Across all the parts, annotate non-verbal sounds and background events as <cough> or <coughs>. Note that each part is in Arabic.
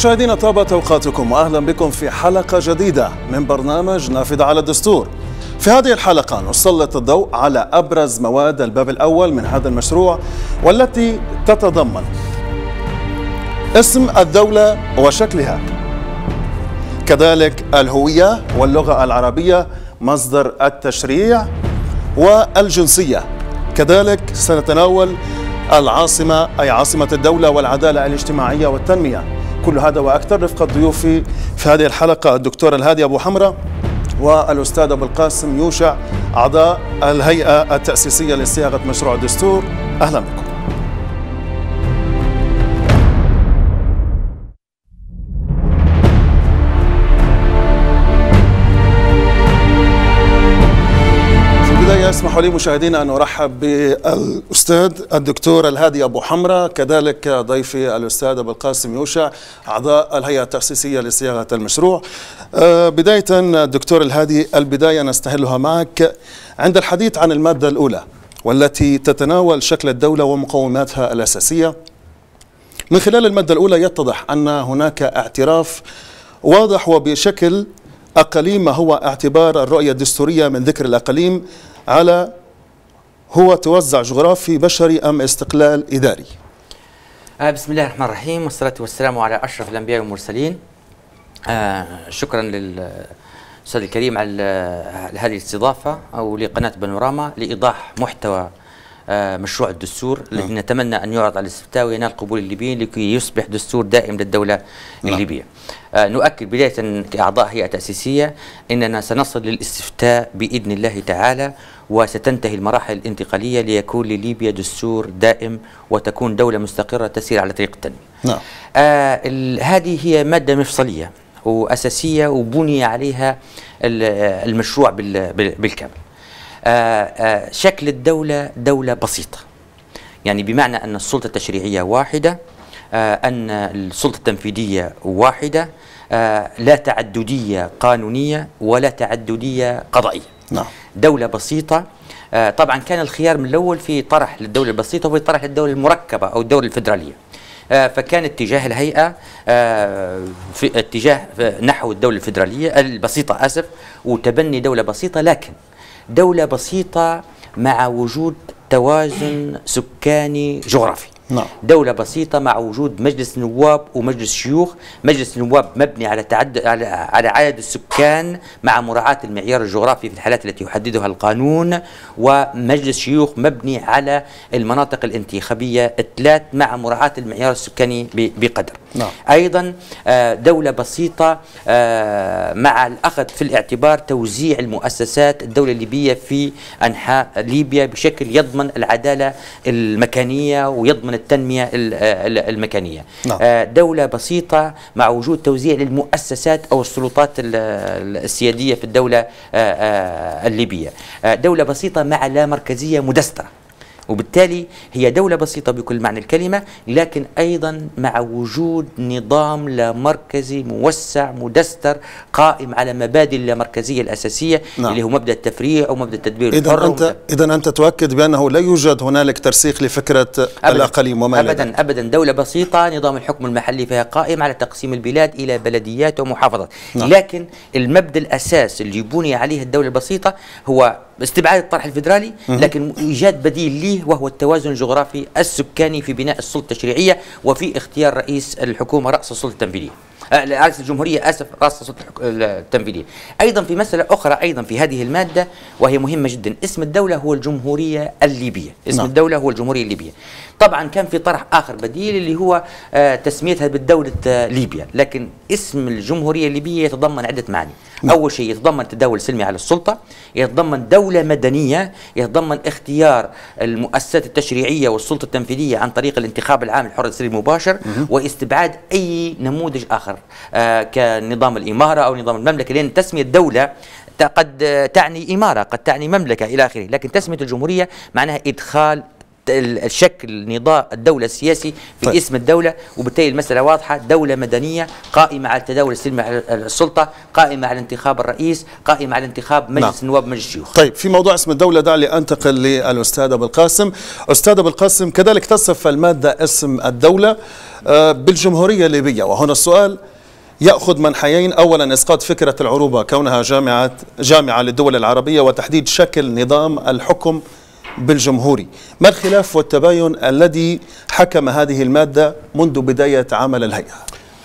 مشاهدينا طابت أوقاتكم واهلا بكم في حلقة جديدة من برنامج نافذة على الدستور. في هذه الحلقة نسلط الضوء على أبرز مواد الباب الأول من هذا المشروع والتي تتضمن اسم الدولة وشكلها. كذلك الهوية واللغة العربية مصدر التشريع والجنسية. كذلك سنتناول العاصمة أي عاصمة الدولة والعدالة الاجتماعية والتنمية. كل هذا وأكثر. رفقة ضيوفي في هذه الحلقة الدكتور الهادي أبو حمرة والأستاذ أبو القاسم يوشع أعضاء الهيئة التأسيسية لصياغة مشروع الدستور. أهلا بكم. اسمحوا لي مشاهدينا أن أرحب بالأستاذ الدكتور الهادي أبو حمرة كذلك ضيفي الأستاذ أبو القاسم يوشع أعضاء الهيئة التأسيسية لصياغة المشروع. بداية الدكتور الهادي البداية نستهلها معك عند الحديث عن المادة الأولى والتي تتناول شكل الدولة ومقوماتها الأساسية. من خلال المادة الأولى يتضح أن هناك اعتراف واضح وبشكل أقليم ما هو اعتبار الرؤية الدستورية من ذكر الأقاليم على هو توزع جغرافي بشري أم استقلال إداري. آه بسم الله الرحمن الرحيم والصلاة والسلام على أشرف الأنبياء والمرسلين. آه شكرا للأستاذ الكريم على هذه الاستضافة أو لقناة بانوراما لإيضاح محتوى آه مشروع الدستور الذي نتمنى أن يعرض على الاستفتاء وينال قبول الليبيين لكي يصبح دستور دائم للدولة الليبية. آه نؤكد بداية كأعضاء هيئة تأسيسية أننا سنصل للاستفتاء بإذن الله تعالى وستنتهي المراحل الانتقالية ليكون لليبيا دستور دائم وتكون دولة مستقرة تسير على طريق التنمية. نعم. آه هذه هي مادة مفصلية وأساسية وبني عليها المشروع بالكامل. آه آه شكل الدولة دولة بسيطة. يعني بمعنى أن السلطة التشريعية واحدة آه أن السلطة التنفيذية واحدة آه لا تعددية قانونية ولا تعددية قضائية. نعم. دولة بسيطة آه طبعا كان الخيار من الأول في طرح للدولة البسيطة وفي طرح للدولة المركبة أو الدولة الفيدرالية. آه فكان اتجاه الهيئة آه في اتجاه نحو الدولة الفيدرالية البسيطة آسف وتبني دولة بسيطة لكن دولة بسيطة مع وجود توازن سكاني جغرافي. نعم. دولة بسيطة مع وجود مجلس نواب ومجلس شيوخ، مجلس نواب مبني على تعدد على على عدد السكان مع مراعاة المعيار الجغرافي في الحالات التي يحددها القانون، ومجلس شيوخ مبني على المناطق الانتخابية الثلاث مع مراعاة المعيار السكاني بقدر. نعم. أيضا دولة بسيطة مع الأخذ في الاعتبار توزيع المؤسسات الدولة الليبية في أنحاء ليبيا بشكل يضمن العدالة المكانية ويضمن التنمية المكانية. نعم. دولة بسيطة مع وجود توزيع للمؤسسات أو السلطات السيادية في الدولة الليبية. دولة بسيطة مع لا مركزية مدسترة. وبالتالي هي دولة بسيطة بكل معنى الكلمة لكن أيضا مع وجود نظام لا مركزي موسع مدستر قائم على مبادئ اللامركزية الأساسية نعم. اللي هو مبدأ التفريع ومبدأ التدبير إذا الحر أنت إذا أنت تؤكد بأنه لا يوجد هنالك ترسيخ لفكرة أبداً الأقاليم وما إلى ذلك. ابدا ابدا دولة بسيطة نظام الحكم المحلي فيها قائم على تقسيم البلاد إلى بلديات ومحافظات نعم. لكن المبدأ الأساس اللي بني عليه الدولة البسيطة هو استبعاد الطرح الفيدرالي لكن إيجاد بديل ليه وهو التوازن الجغرافي السكاني في بناء السلطة التشريعيه وفي اختيار رئيس الحكومة رأس السلطة التنفيذية. آه، رئيس الجمهورية آسف رئيس السلطة الحك- التنفيذية. أيضا في مسألة أخرى أيضا في هذه المادة وهي مهمة جدا. اسم الدولة هو الجمهورية الليبية. اسم نعم. الدولة هو الجمهورية الليبية. طبعا كان في طرح آخر بديل اللي هو آه، تسميتها بالدولة آه، ليبيا. لكن اسم الجمهورية الليبية يتضمن عدة معاني. أول شيء يتضمن تداول سلمي على السلطة يتضمن دولة مدنية يتضمن اختيار المؤسسات التشريعية والسلطة التنفيذية عن طريق الانتخاب العام الحر السري المباشر واستبعاد أي نموذج آخر آه، كنظام الإمارة أو نظام المملكة. لأن تسمية دولة ت- قد تعني إمارة قد تعني مملكة إلى آخره. لكن تسمية الجمهورية معناها إدخال الشكل نظام الدولة السياسي في طيب. اسم الدولة وبالتالي المسألة واضحة. دولة مدنية قائمة على التداول السلمي على السلطة قائمة على انتخاب الرئيس قائمة على انتخاب مجلس نعم. النواب مجلس الشيوخ. طيب في موضوع اسم الدولة دعني أنتقل للأستاذ أبو القاسم. أستاذ أبو القاسم كذلك تصف المادة اسم الدولة آه، بالجمهورية الليبية. وهنا السؤال يأخذ منحيين. أولا إسقاط فكرة العروبة كونها جامعة جامعة للدول العربية وتحديد شكل نظام الحكم بالجمهوري. ما الخلاف والتباين الذي حكم هذه المادة منذ بداية عمل الهيئة؟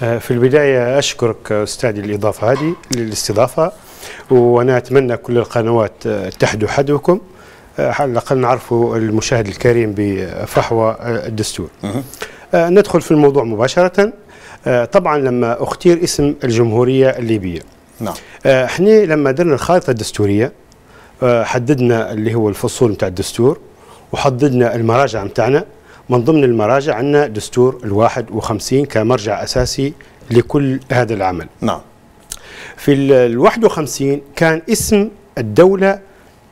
آه، في البداية أشكرك أستاذي الإضافة هذه للاستضافة وأنا أتمنى كل القنوات آه، تحدوا حدكم آه، على الأقل نعرفوا المشاهد الكريم بفحوى الدستور. ندخل في الموضوع مباشرة. طبعا لما أختير اسم الجمهورية الليبية. نعم. إحنا لما درنا الخارطة الدستورية حددنا اللي هو الفصول نتاع الدستور وحددنا المراجع نتاعنا من ضمن المراجع عندنا دستور الواحد وخمسين كمرجع أساسي لكل هذا العمل. نعم. في ال 51 كان اسم الدولة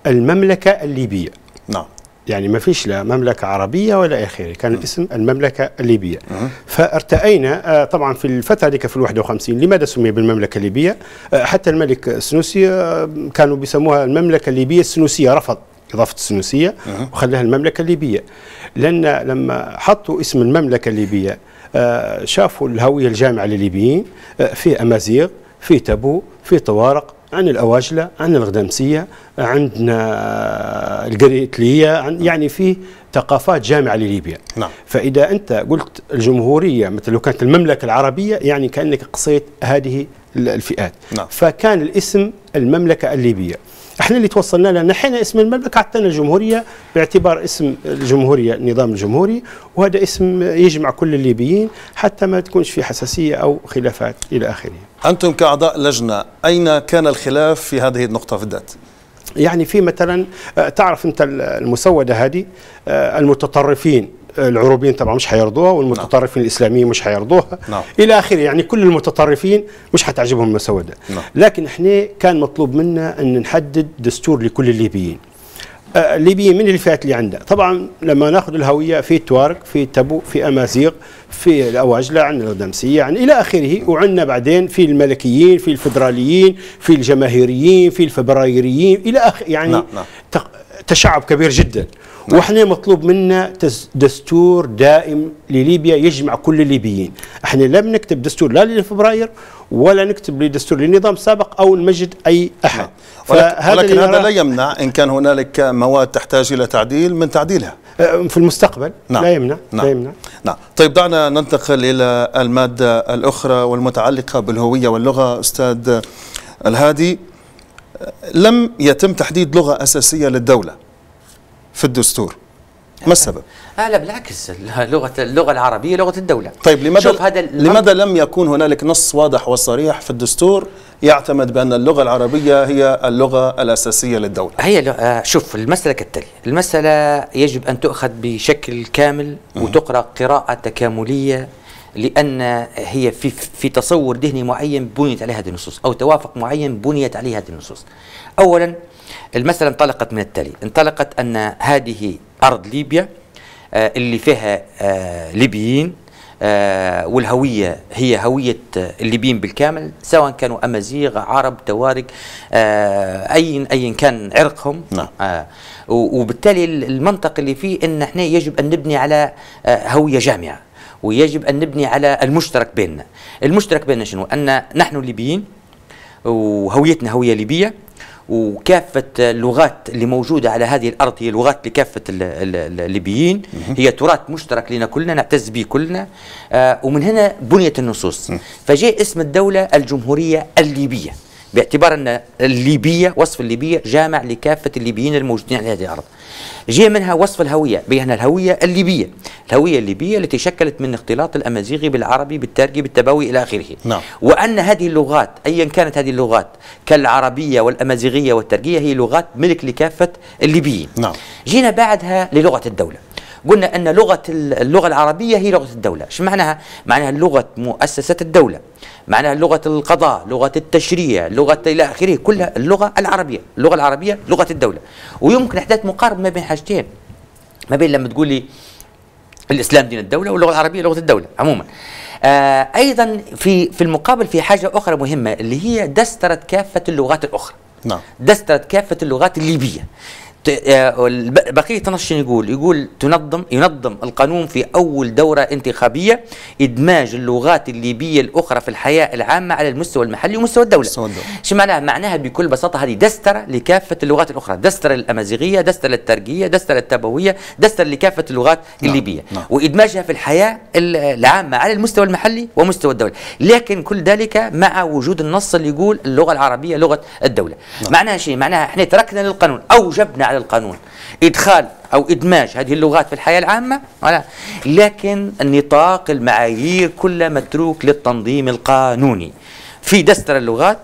المملكة الليبية. نعم. يعني ما فيش لا مملكة عربية ولا آخره كان اسم المملكة الليبية. فارتأينا آه، طبعا في الفترة ذيك في ال 51 لماذا سمي بالمملكة الليبية؟ آه، حتى الملك السنوسي آه، كانوا بيسموها المملكة الليبية السنوسية رفض إضافة السنوسية وخلاها المملكة الليبية. لأن لما حطوا اسم المملكة الليبية شافوا الهوية الجامعة للليبيين في أمازيغ في تبو في طوارق عن الأواجلة عن الغدامسية عندنا القريتلية عن يعني في ثقافات جامعة لليبيا نعم. فإذا أنت قلت الجمهورية مثل لو كانت المملكة العربية يعني كأنك قصيت هذه الفئات نعم. فكان الاسم المملكة الليبية إحنا اللي توصلنا له نحينا اسم المملكة اعطينا الجمهورية باعتبار اسم الجمهورية النظام الجمهوري وهذا اسم يجمع كل الليبيين حتى ما تكونش في حساسية أو خلافات إلى آخره. أنتم كأعضاء لجنة أين كان الخلاف في هذه النقطة بالذات؟ يعني في مثلا آه، تعرف أنت المسودة هذه آه، المتطرفين العروبيين طبعا مش حيرضوها والمتطرفين نعم. الإسلاميين مش حيرضوها نعم. إلى آخره يعني كل المتطرفين مش حتعجبهم المسوده نعم. لكن إحنا كان مطلوب منا أن نحدد دستور لكل الليبيين آه، الليبيين من الفئات اللي عندها طبعا لما نأخذ الهوية في توارق في تبو في أمازيغ في الأواجلة عندنا الغدامسيه يعني إلى آخره وعندنا بعدين في الملكيين في الفدراليين في الجماهيريين في الفبرايريين إلى اخره يعني نعم. نعم. تشعب كبير جدا. نعم. وإحنا مطلوب منا دستور دائم لليبيا يجمع كل الليبيين. إحنا لم نكتب دستور لا لفبراير ولا نكتب دستور للنظام السابق أو نمجد أي أحد. نعم. فهذا ولكن هذا لا يمنع إن كان هنالك مواد تحتاج إلى تعديل من تعديلها. أه، في المستقبل. نعم. لا يمنع. نعم. لا يمنع. نعم. طيب دعنا ننتقل إلى المادة الأخرى والمتعلقة بالهوية واللغة أستاذ الهادي. لم يتم تحديد لغة أساسية للدولة في الدستور. ما السبب؟ آه لا بالعكس لغة اللغة العربية لغة الدولة. طيب لماذا هذا لماذا لم يكون هنالك نص واضح وصريح في الدستور يعتمد بأن اللغة العربية هي اللغة الأساسية للدولة؟ هي آه شوف المسألة كالتالي. المسألة يجب أن تؤخذ بشكل كامل وتقرأ قراءة تكاملية لأن هي في في تصور ذهني معين بنيت عليه هذه النصوص أو توافق معين بنيت عليه هذه النصوص. اولا المسألة انطلقت من التالي. انطلقت أن هذه أرض ليبيا آه، اللي فيها آه، ليبيين آه، والهوية هي هوية الليبيين بالكامل سواء كانوا أمازيغ عرب توارق أي أي كان عرقهم. نعم. وبالتالي المنطق اللي فيه أن إحنا يجب أن نبني على هوية جامعة. ويجب أن نبني على المشترك بيننا. المشترك بيننا شنو؟ أن نحن الليبيين وهويتنا هوية ليبية وكافة اللغات اللي موجودة على هذه الأرض هي لغات لكافة الليبيين. هي تراث مشترك لنا كلنا نعتز به كلنا. آه ومن هنا بنيت النصوص. فجاء اسم الدولة الجمهورية الليبية. باعتبار أن الليبية وصف الليبية جامع لكافة الليبيين الموجودين على هذه الأرض. جاء منها وصف الهوية بأن الهوية الليبية. الهوية الليبية التي شكلت من اختلاط الأمازيغي بالعربي بالتركي بالتبوي إلى آخره. نعم. وأن هذه اللغات أيا كانت هذه اللغات كالعربية والأمازيغية والتركية هي لغات ملك لكافة الليبيين. نعم. جينا بعدها للغة الدولة. قلنا أن لغة اللغة العربية هي لغة الدولة. شو معناها؟ معناها لغة مؤسسة الدولة. معناها لغة القضاء لغة التشريع لغة إلى آخره كلها اللغة العربية. اللغة العربية لغة الدولة. ويمكن إحداث مقاربة ما بين حاجتين. ما بين لما تقول لي الإسلام دين الدولة واللغة العربية لغة الدولة عموما. آه أيضا في في المقابل في حاجة أخرى مهمة اللي هي دستره كافة اللغات الأخرى. نعم. دستره كافة اللغات الليبية. آه، بقية النص شنو يقول؟ يقول تنظم ينظم القانون في أول دورة انتخابية إدماج اللغات الليبية الأخرى في الحياة العامة على المستوى المحلي ومستوى الدولة. مستوى الدولة. شو معناها؟ معناها بكل بساطة هذه دسترة لكافة اللغات الأخرى، دسترة الأمازيغية، دسترة الترجية، دسترة التبوية، دسترة لكافة اللغات نعم، الليبية، نعم. وإدماجها في الحياة ال- العامة على المستوى المحلي ومستوى الدولة، لكن كل ذلك مع وجود النص اللي يقول اللغة العربية لغة الدولة. معناها شيء، معناها إحنا تركنا للقانون، أوجبنا على القانون. إدخال أو إدماج هذه اللغات في الحياة العامة، ولا. لكن النطاق المعايير كلها متروك للتنظيم القانوني. في دستر اللغات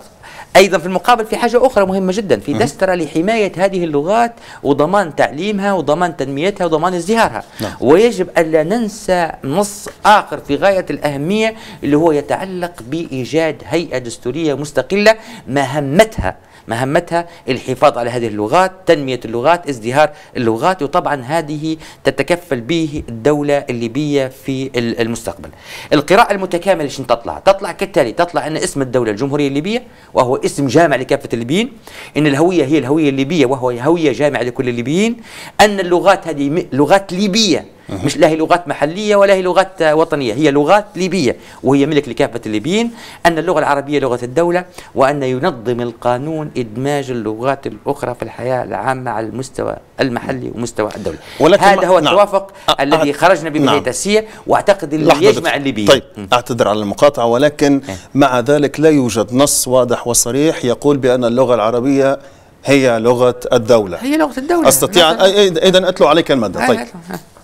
أيضا في المقابل في حاجة أخرى مهمة جدا. في دستره لحماية هذه اللغات وضمان تعليمها وضمان تنميتها وضمان ازدهارها. نعم. ويجب الا ننسى نص آخر في غاية الأهمية اللي هو يتعلق بإيجاد هيئة دستورية مستقلة مهمتها. مهمتها الحفاظ على هذه اللغات تنمية اللغات ازدهار اللغات وطبعا هذه تتكفل به الدولة الليبية في ال- المستقبل. القراءة المتكاملة شن تطلع؟ تطلع كالتالي تطلع أن اسم الدولة الجمهورية الليبية وهو اسم جامع لكافة الليبيين إن الهوية هي الهوية الليبية وهو هوية جامعة لكل الليبيين أن اللغات هذه لغات ليبية مش لا هي لغات محلية ولا هي لغات وطنية هي لغات ليبية وهي ملك لكافة الليبيين أن اللغة العربية لغة الدولة وأن ينظم القانون إدماج اللغات الأخرى في الحياة العامة على المستوى المحلي ومستوى الدولة ولكن هذا هو نعم. التوافق أ- الذي خرجنا به نعم. نعم. تاسيه وأعتقد اللي يجمع. الليبيين طيب. أعتذر على المقاطعة ولكن إيه. مع ذلك لا يوجد نص واضح وصريح يقول بأن اللغة العربية هي لغة الدولة. هي لغة الدولة. أستطيع إذا أتلو عليك المادة. طيب.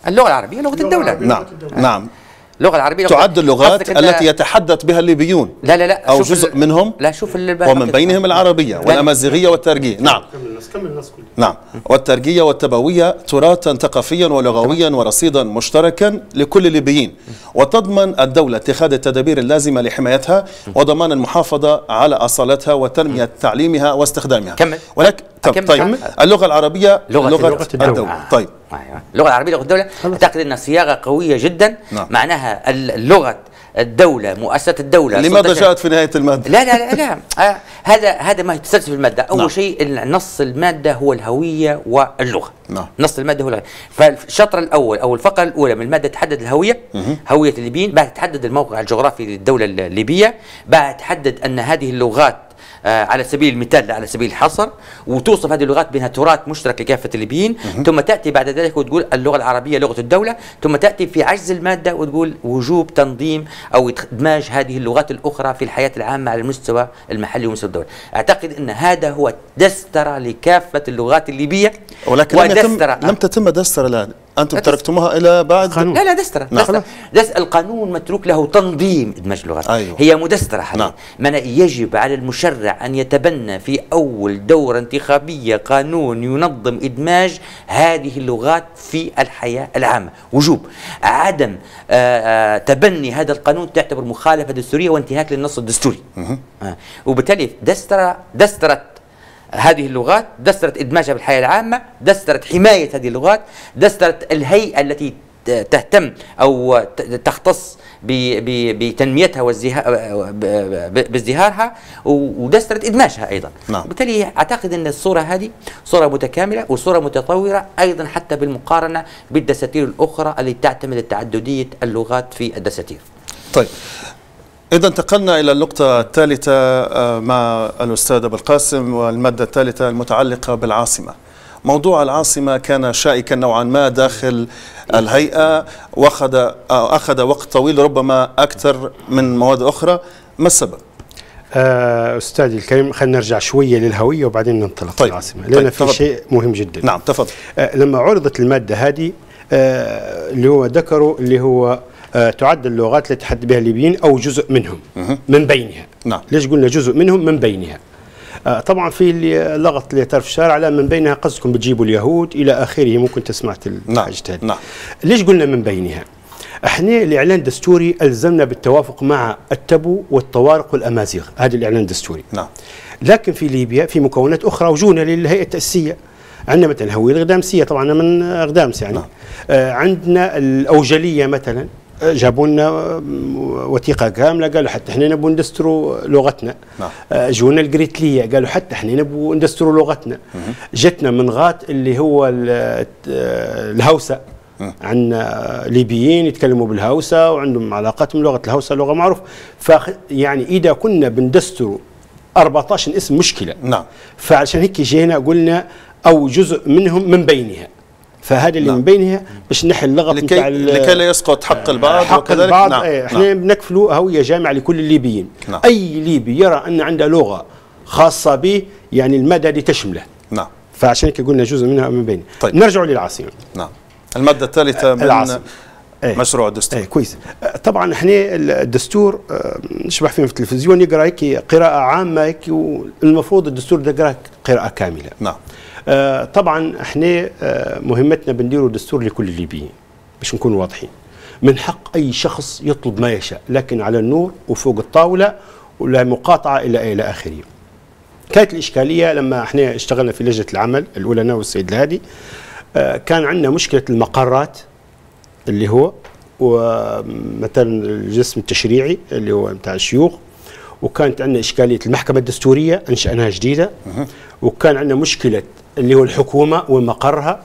اللغة العربية لغة الدولة. نعم نعم. اللغة العربية تعد اللغات التي يتحدث بها الليبيون لا لا لا أو شوف جزء منهم لا شوف ومن بينهم العربية والأمازيغية والترجية نعم. نعم. والترجية والتبوية تراثا ثقافيا ولغويا ورصيدا مشتركا لكل الليبيين وتضمن الدولة اتخاذ التدابير اللازمة لحمايتها وضمان المحافظة على أصالتها وتنمية تعليمها واستخدامها. كمل. ولكن طب أكمل. طيب كمل. اللغة العربية لغة لغة الدولة, الدولة. طيب أيوة. اللغة العربية لغة الدولة أعتقد إنها صياغة قوية جدا نعم. معناها اللغة الدولة مؤسسة الدولة لماذا جاءت في نهاية المادة؟ لا لا لا لا <laughs> آه هذا هذا ما يتسلسل في المادة أول نعم. شيء نص المادة هو الهوية واللغة نعم. نص المادة هو الهوية. فالشطر الأول أو الفقرة الأولى من المادة تحدد الهوية هوية الليبيين بعد تحدد الموقع الجغرافي للدولة الليبية بعد تحدد أن هذه اللغات آه على سبيل المثال لا على سبيل الحصر وتوصف هذه اللغات بأنها تراث مشترك لكافة الليبيين ثم تأتي بعد ذلك وتقول اللغة العربية لغة الدولة ثم تأتي في عجز المادة وتقول وجوب تنظيم أو إدماج هذه اللغات الأخرى في الحياة العامة على المستوى المحلي ومستوى الدولة أعتقد إن هذا هو دستره لكافة اللغات الليبية ولكن لم يتم لم تتم دستر الآن. تس- تركتموها إلى بعد قانون. لا لا دسترة نعم. دسترة دس القانون متروك له تنظيم إدماج اللغات أيوه. هي مدسترة حاليا نعم. من يجب على المشرع أن يتبنى في أول دورة انتخابية قانون ينظم إدماج هذه اللغات في الحياة العامة وجوب عدم آه آه تبني هذا القانون تعتبر مخالفة دستورية وانتهاك للنص الدستوري آه. وبالتالي دسترة دسترة هذه اللغات دسترة إدماجها بالحياة العامة دسترة حماية هذه اللغات دسترة الهيئة التي تهتم أو تختص بتنميتها بازدهارها ودسترة إدماجها أيضا. نعم. بالتالي أعتقد أن الصورة هذه صورة متكاملة وصورة متطورة أيضا حتى بالمقارنة بالدساتير الأخرى التي تعتمد تعددية اللغات في الدساتير. طيب. إذا انتقلنا إلى النقطة الثالثة آه، مع الأستاذ أبو القاسم والمادة الثالثة المتعلقة بالعاصمة موضوع العاصمة كان شائكا نوعا ما داخل الهيئة وأخذ آه، أخذ وقت طويل ربما أكثر من مواد أخرى ما السبب؟ آه أستاذي الكريم خلينا نرجع شوية للهوية وبعدين ننطلق طيب. العاصمة طيب، لأن في تفضل. شيء مهم جدا نعم تفضل لما عرضت المادة هذه اللي هو ذكروا اللي هو تعد اللغات التي تحدث بها الليبيين أو جزء منهم من بينها. نعم. ليش قلنا جزء منهم؟ من بينها. آه طبعا في اللي لغط اللي طرف الشارع لا من بينها قصدكم بتجيبوا اليهود إلى آخره ممكن أنت سمعت نعم، هذه نعم. ليش قلنا من بينها؟ إحنا الإعلان الدستوري ألزمنا بالتوافق مع التبو والطوارق والأمازيغ. هذا الإعلان الدستوري. نعم. لكن في ليبيا في مكونات أخرى وجونا للهيئة التاسيسيه عندنا مثلا هوية الغدامسية طبعا من غدامس يعني. نعم. آه عندنا الأوجلية مثلا. آه، جابوا لنا آه، وثيقة كاملة قالوا حتى إحنا نبغوا ندستروا لغتنا. نعم. آه، جونا الجريتليه قالوا حتى إحنا نبغوا ندستروا لغتنا. جتنا من غات اللي هو آه، الهوسة. عندنا ليبيين يتكلموا بالهوسة وعندهم علاقات من لغة الهوسة لغة معروف. ف يعني إذا كنا بندستروا 14 اسم مشكلة. نعم. فعشان هيك جينا قلنا أو جزء منهم من بينها. فهذا اللي نعم. من بينها باش نحل اللغط لكي نتاع لكي لا يسقط حق البعض حق وكذلك البعض نعم. إيه إحنا نعم. بنكفلوا هوية جامعة لكل الليبيين نعم. أي ليبي يرى أن عنده لغة خاصة به يعني المادة دي تشمله نعم فعشان هيك قلنا جزء منها من بينها طيب. نرجع للعاصمة نعم المادة الثالثة من العاصمة. إيه. مشروع الدستور إيه كويس طبعا إحنا الدستور آه، نشبح فيه في التلفزيون يقرأ هيك قراءة عامة هيك والمفروض الدستور ده يقرأ قراءة كاملة نعم طبعا إحنا آه، مهمتنا بنديروا دستور لكل الليبيين باش نكون واضحين. من حق أي شخص يطلب ما يشاء لكن على النور وفوق الطاولة ولا مقاطعة إلى إلى آخره. كانت الإشكالية لما إحنا اشتغلنا في لجنة العمل الأولى أنا والسيد الهادي آه، كان عندنا مشكلة المقرات اللي هو ومثلا الجسم التشريعي اللي هو بتاع الشيوخ وكانت عندنا إشكالية المحكمة الدستورية أنشأناها جديدة وكان عندنا مشكلة اللي هو الحكومة ومقرها.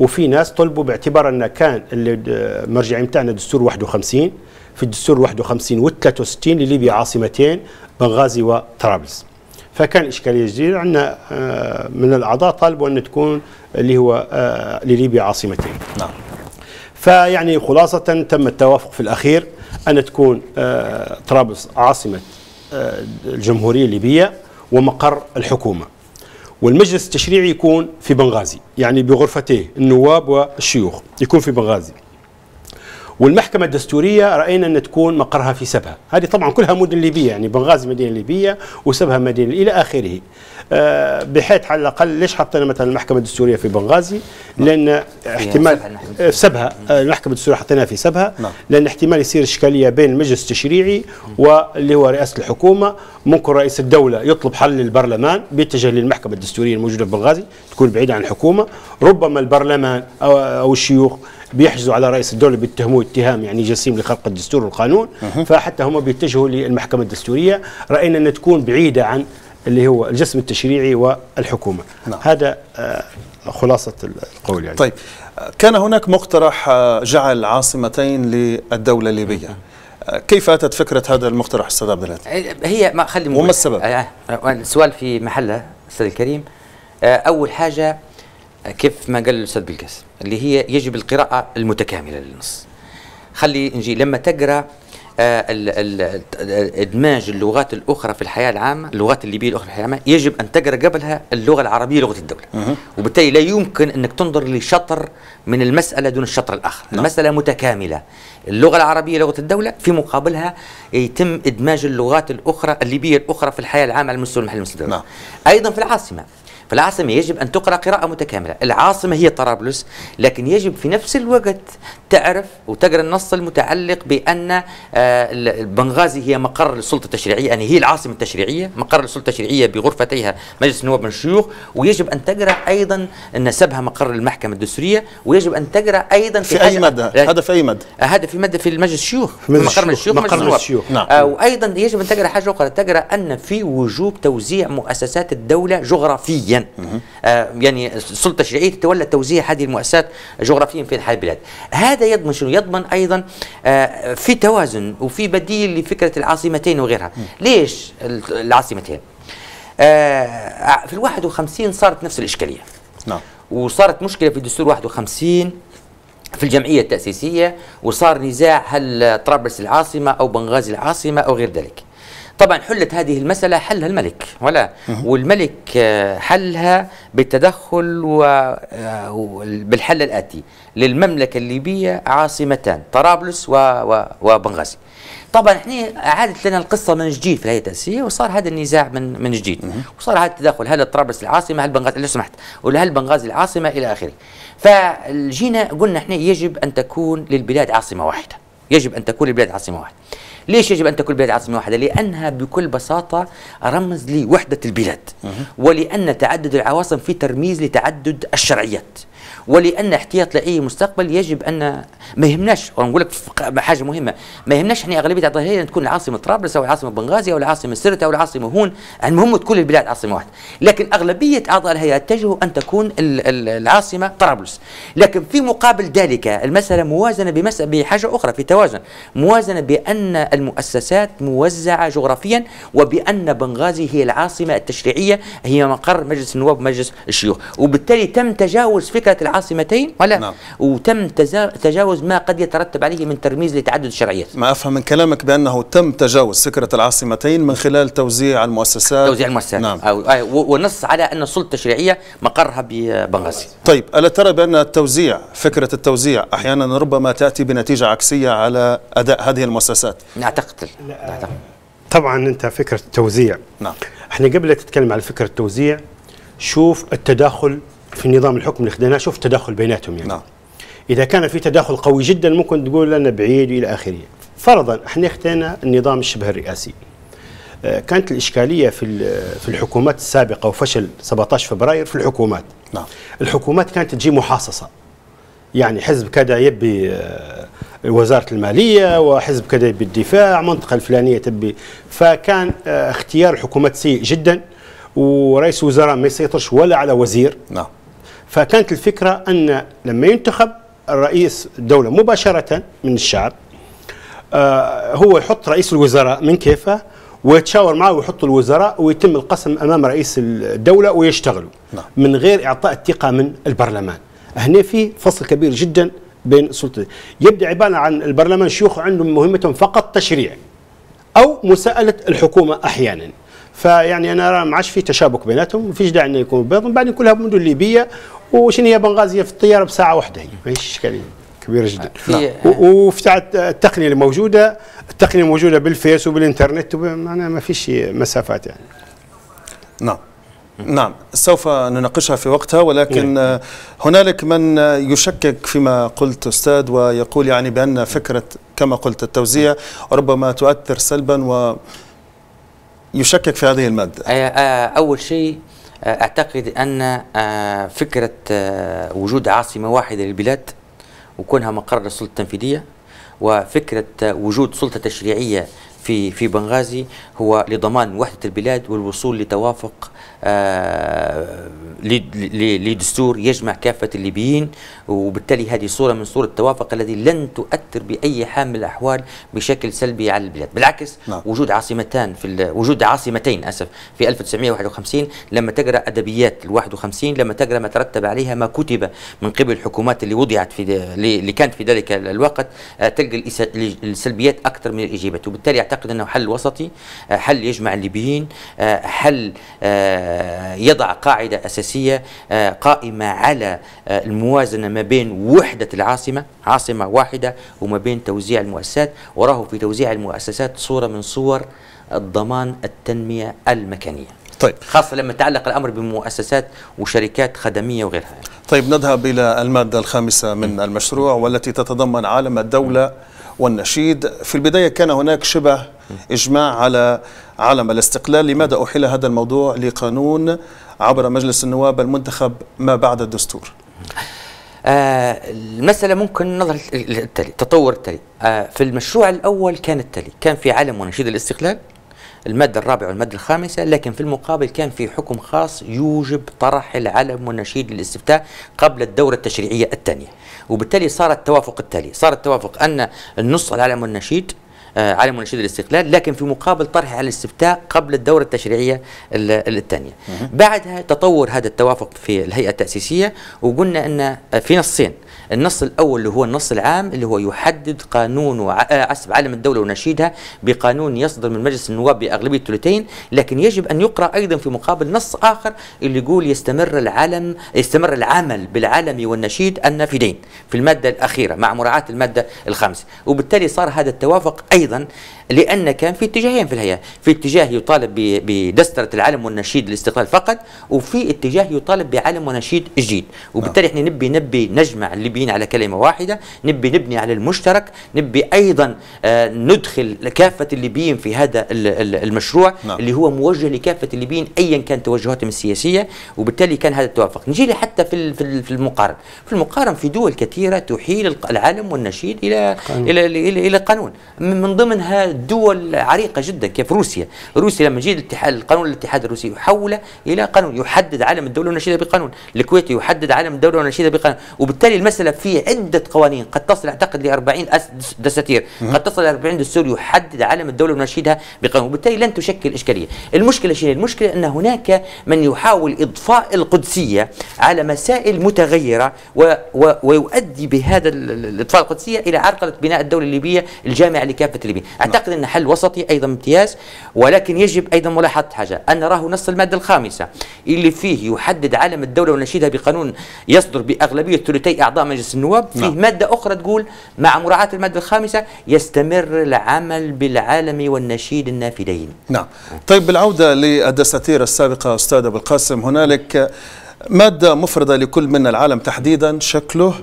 وفي ناس طلبوا باعتبار أن كان اللي المرجعي بتاعنا دستور 51 في الدستور 51 وال 63 لليبيا عاصمتين بنغازي وطرابلس. فكان إشكالية جديدة عندنا آه، من الأعضاء طالبوا أن تكون اللي هو آه، لليبيا عاصمتين. نعم. فيعني خلاصة تم التوافق في الأخير أن تكون آه، طرابلس عاصمة آه، الجمهورية الليبية ومقر الحكومة. والمجلس التشريعي يكون في بنغازي يعني بغرفتيه النواب والشيوخ يكون في بنغازي. والمحكمة الدستورية رأينا أن تكون مقرها في سبها. هذه طبعا كلها مدن ليبية يعني بنغازي مدينة ليبية وسبها مدينة إلى آخره. بحيث على الأقل ليش حطينا مثلا المحكمة الدستورية في بنغازي؟ لأن احتمال سبها المحكمة آه، سبها آه، المحكمة الدستورية حطيناها في سبها نعم. لأن احتمال يصير إشكالية بين المجلس التشريعي واللي هو رئاسة الحكومة. ممكن رئيس الدولة يطلب حل للبرلمان بيتجه للمحكمة الدستورية الموجودة في بنغازي تكون بعيدة عن الحكومة. ربما البرلمان أو الشيوخ بيحجزوا على رئيس الدولة بيتهموه اتهام يعني جسيم لخرق الدستور والقانون. فحتى هم بيتجهوا للمحكمة الدستورية. رأينا أن تكون بعيدة عن اللي هو الجسم التشريعي والحكومة. نعم. هذا آه، خلاصة القول يعني. طيب. كان هناك مقترح آه، جعل عاصمتين للدولة الليبية. آه، كيف أتت فكرة هذا المقترح أستاذ عبد الهادي؟ هي ما خلي وما السبب؟ السؤال في محله أستاذ الكريم. أول حاجة كيف ما قال الأستاذ بالقاسم اللي هي يجب القراءة المتكاملة للنص. خلي نجي لما تقرأ ادماج اللغات الأخرى في الحياة العامة اللغات الليبية الأخرى في الحياة العامة يجب أن تقرأ قبلها اللغة العربية لغة الدولة وبالتالي لا يمكن أنك تنظر لشطر من المسألة دون الشطر الآخر نعم. المسألة متكاملة اللغة العربية لغة الدولة في مقابلها يتم إدماج اللغات الأخرى الليبية الأخرى في الحياة العامة على المستوى المحلي. نعم. أيضا في العاصمة فالعاصمة يجب أن تقرأ قراءة متكاملة العاصمة هي طرابلس لكن يجب في نفس الوقت تعرف وتقرأ النص المتعلق بأن آه، بنغازي هي مقر للسلطة التشريعية يعني هي العاصمة التشريعية مقر للسلطة التشريعية بغرفتيها مجلس النواب من الشيوخ ويجب أن تقرأ أيضا أن سبها مقر المحكمة الدستورية ويجب أن تقرأ أيضا في, في أي حاجة-؟ لا، هذا في أي مادة؟ آه، هذا في مادة في المجلس الشيوخ في مقر الشيوخ، مقر. الشيوخ. نعم. آه وأيضا يجب أن تقرأ حاجة أخرى تقرأ أن في وجوب توزيع مؤسسات الدولة جغرافيا آه يعني السلطه التشريعيه تتولى توزيع هذه المؤسسات جغرافيا في انحاء البلاد. هذا يضمن شنو؟ يضمن أيضا آه في توازن وفي بديل لفكرة العاصمتين وغيرها. ليش ال- العاصمتين؟ آه في ال 51 صارت نفس الإشكالية. نعم. وصارت مشكلة في دستور 51 في الجمعية التأسيسية وصار نزاع هل طرابلس العاصمة أو بنغازي العاصمة أو غير ذلك. طبعا حلت هذه المسألة حلها الملك ولا. والملك آه، حلها بالتدخل و- آه، الآتي للمملكة الليبية عاصمتان طرابلس وبنغازي. طبعا إحنا عادت لنا القصة من جديد في الهيئه التاسيسيه وصار هذا النزاع من من جديد. وصار هذا التدخل هل طرابلس العاصمة هل بنغازي لو سمحت ولا هل بنغازي العاصمة إلى آخره. فجينا قلنا إحنا يجب أن تكون للبلاد عاصمة واحدة. يجب أن تكون للبلاد عاصمة واحدة. ليش يجب أن تكون البلاد عاصمة واحدة؟ لأنها بكل بساطة رمز لوحدة البلاد. ولأن تعدد العواصم في ترميز لتعدد الشرعيات. ولأن احتياط لأي مستقبل يجب أن ما يهمناش ونقول لك حاجة مهمة ما يهمناش إحنا أغلبية الظاهرية تكون العاصمة طرابلس أو العاصمة بنغازي أو العاصمة سرت أو العاصمة هون المهم تكون البلاد عاصمة واحدة. لكن أغلبية أعضاء الهيئة اتجهوا أن تكون العاصمة طرابلس. لكن في مقابل ذلك المسألة موازنة بمسألة بحاجة أخرى في توازن موازنة بأن المؤسسات موزعة جغرافيا وبأن بنغازي هي العاصمة التشريعية هي مقر مجلس النواب ومجلس الشيوخ. وبالتالي تم تجاوز فكرة العاصمتين ولا نعم. وتم تجاوز ما قد يترتب عليه من ترميز لتعدد الشرعيات. ما أفهم من كلامك بأنه تم تجاوز فكره العاصمتين من خلال توزيع المؤسسات. توزيع المؤسسات. نعم. أو ونص على أن السلطة التشريعيه مقرها ببنغازي. طيب ألا ترى بأن التوزيع فكرة التوزيع أحيانا ربما تأتي بنتيجة عكسية على أداء هذه المؤسسات؟ نعتقد. طبعا أنت فكرة التوزيع. نعم. إحنا قبل لا تتكلم على فكرة التوزيع شوف التداخل في نظام الحكم اللي خدناه شوف التداخل بيناتهم يعني. نعم. إذا كان في تداخل قوي جدا ممكن تقول لنا بعيد إلى آخره. فرضا إحنا اخذنا النظام الشبه الرئاسي. آه، كانت الإشكالية في في الحكومات السابقة وفشل 17 فبراير في الحكومات. نعم. الحكومات كانت تجي محاصصة. يعني حزب كذا يبي آه، وزارة المالية وحزب كذا يبي الدفاع منطقة الفلانية تبي. فكان آه، اختيار الحكومات سيء جدا ورئيس وزراء ما يسيطرش ولا على وزير. نعم. فكانت الفكرة أن لما ينتخب الرئيس الدولة مباشرة من الشعب آه هو يحط رئيس الوزراء من كيفه ويتشاور معه ويحط الوزراء ويتم القسم أمام رئيس الدولة ويشتغلوا نعم. من غير إعطاء الثقة من البرلمان. هنا في فصل كبير جدا بين السلطتين يبدأ عبارة عن البرلمان شيوخ عندهم مهمتهم فقط تشريع أو مساءلة الحكومة أحيانا. فيعني أنا ارى ما عادش في تشابك بيناتهم ما فيش داعي إنه يكون بيض بعدين كلها مدن ليبية وشنو هي بنغازي في الطيارة بساعة واحدة هي؟ ما فيش إشكالية كبيرة جدا. نعم. وفي التقنية اللي موجودة التقنية موجودة بالفيس وبالإنترنت معناها ما فيش مسافات يعني. نعم. نعم. سوف نناقشها في وقتها ولكن نعم. هنالك من يشكك فيما قلت أستاذ ويقول يعني بأن فكرة كما قلت التوزيع ربما تؤثر سلبا و يشكك في هذه المادة. آه، آه، أول شيء آه، أعتقد أن فكرة وجود عاصمة واحدة للبلاد وكونها مقر للسلطة التنفيذية وفكرة وجود سلطة تشريعية في في بنغازي هو لضمان وحدة البلاد والوصول لتوافق آه لدستور يجمع كافة الليبيين وبالتالي هذه صورة من صورة التوافق الذي لن تؤثر بأي حال من الأحوال بشكل سلبي على البلاد بالعكس نعم. وجود عاصمتان في وجود عاصمتين أسف في 1951 لما تقرأ أدبيات ال 51 لما تقرأ ما ترتب عليها ما كتب من قبل الحكومات اللي وضعت في اللي كانت في ذلك الوقت آه تلقى السلبيات أكثر من الإجابات وبالتالي أعتقد أنه حل وسطي آه حل يجمع الليبيين آه حل آه يضع قاعدة أساسية آه قائمة على آه الموازنة ما بين وحدة العاصمة عاصمة واحدة وما بين توزيع المؤسسات. وراه في توزيع المؤسسات صورة من صور الضمان التنمية المكانية. طيب. خاصة لما تعلق الأمر بمؤسسات وشركات خدمية وغيرها. طيب نذهب إلى المادة الخامسة من المشروع والتي تتضمن عالم الدولة والنشيد. في البداية كان هناك شبه إجماع على عالم الاستقلال. لماذا أحيل هذا الموضوع لقانون عبر مجلس النواب المنتخب ما بعد الدستور؟ آه المسألة ممكن نظر التالي تطور التالي. آه في المشروع الأول كان التالي. كان في علم ونشيد الاستقلال المادة الرابعة والمادة الخامسة لكن في المقابل كان في حكم خاص يوجب طرح العلم والنشيد للاستفتاء قبل الدورة التشريعية الثانية. وبالتالي صار التوافق التالي. صار التوافق أن النص العلم والنشيد آه علم ونشيد الاستقلال لكن في مقابل طرح على الاستفتاء قبل الدورة التشريعية الثانية. بعدها تطور هذا التوافق في الهيئة التأسيسية وقلنا أن في نصين. النص الأول اللي هو النص العام اللي هو يحدد قانون عسب علم الدولة ونشيدها بقانون يصدر من مجلس النواب بأغلبية الثلثين لكن يجب أن يقرأ أيضا في مقابل نص آخر اللي يقول يستمر العلم يستمر العمل بالعلم والنشيد النافذين في المادة الأخيرة مع مراعاة المادة الخامسة. وبالتالي صار هذا التوافق أيضا لأن كان في اتجاهين في الحقيقة في اتجاه يطالب ب- بدسترة العلم والنشيد الاستقلال فقط وفي اتجاه يطالب بعلم ونشيد جديد. وبالتالي إحنا نبي نبي نجمع الليبيين على كلمة واحدة نبي نبني على المشترك نبي أيضا آه، ندخل كافة الليبيين في هذا ال- ال- المشروع نعم. اللي هو موجه لكافة الليبيين ايا كان توجهاتهم السياسية وبالتالي كان هذا التوافق. نجي حتى في في ال- في المقارن. في المقارن في دول كثيرة تحيل العلم والنشيد إلى إلى إلى, إلى, إلى قانون. من من ضمنها دول عريقة جدا كيف روسيا. روسيا لما يجي الاتحاد القانون الاتحاد الروسي يحوله إلى قانون يحدد علم الدولة والنشيد بقانون. الكويت يحدد علم الدولة والنشيد بقانون. وبالتالي المسألة في عدة قوانين قد تصل أعتقد ل 40 أس- دساتير. قد تصل ل 40 دستور يحدد علم الدولة ونشيدها بقانون. وبالتالي لن تشكل إشكالية. المشكلة شنو؟ المشكلة أن هناك من يحاول إضفاء القدسية على مسائل متغيرة و و ويؤدي بهذا ال- ال- الإضفاء القدسية إلى عرقلة بناء الدولة الليبية الجامعة لكافة الليبيين. اعتقد ان حل وسطي أيضا امتياز ولكن يجب أيضا ملاحظة حاجة أن نراه نص المادة الخامسة اللي فيه يحدد علم الدولة ونشيدها بقانون يصدر بأغلبية ثلثي أعضاء مجلس النواب. فيه نعم. مادة أخرى تقول مع مراعاة المادة الخامسة يستمر العمل بالعالم والنشيد النافذين. نعم. طيب بالعودة للدساتير السابقة أستاذ أبو القاسم هنالك مادة مفردة لكل من العالم تحديدا شكله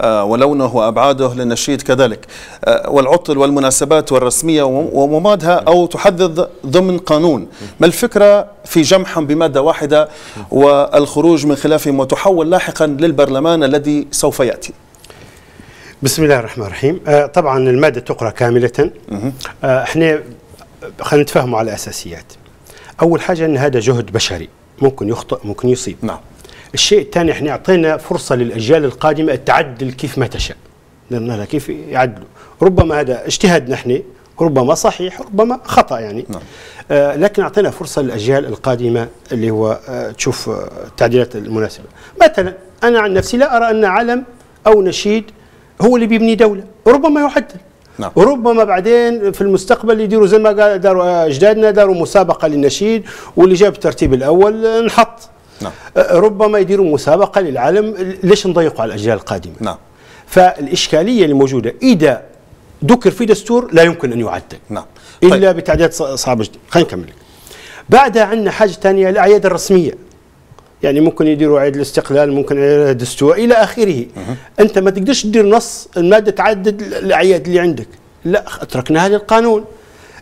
آه، ولونه وأبعاده للنشيد كذلك. آه، والعطل والمناسبات والرسمية وم- وممادها أو تحدد ضمن قانون. ما الفكرة في جمعهم بمادة واحدة والخروج من خلافهم وتحول لاحقا للبرلمان الذي سوف يأتي؟ بسم الله الرحمن الرحيم. آه طبعا المادة تقرأ كاملة. إحنا خلينا نتفاهموا على أساسيات. أول حاجة أن هذا جهد بشري ممكن يخطئ ممكن يصيب. نعم. الشيء الثاني إحنا أعطينا فرصة للأجيال القادمة التعدل كيف ما تشاء. لأن هذا كيف يعدلوا. ربما هذا اجتهادنا إحنا ربما صحيح ربما خطأ يعني. نعم. آه لكن أعطينا فرصة للأجيال القادمة اللي هو آه تشوف آه التعديلات المناسبة. مثلا أنا عن نفسي لا أرى أن علم أو نشيد هو اللي بيبني دولة ربما يعدل. نعم. وربما بعدين في المستقبل يديروا زي ما قال داروا أجدادنا داروا مسابقة للنشيد واللي جاب الترتيب الأول آه، انحط. نعم. ربما يديروا مسابقة للعالم ليش نضيقوا على الأجيال القادمة. نعم. فالإشكالية اللي موجودة إذا ذكر في دستور لا يمكن أن يعدل. نعم. إلا بتعديلات ص- صعبة جدا خلينا نكمل. بعدها عندنا حاجة ثانية الأعياد الرسمية. يعني ممكن يديروا عيد الاستقلال ممكن عيد الدستور إلى آخره. أنت ما تقدرش تدير نص المادة تعدد الأعياد اللي عندك. لا أتركناها للقانون.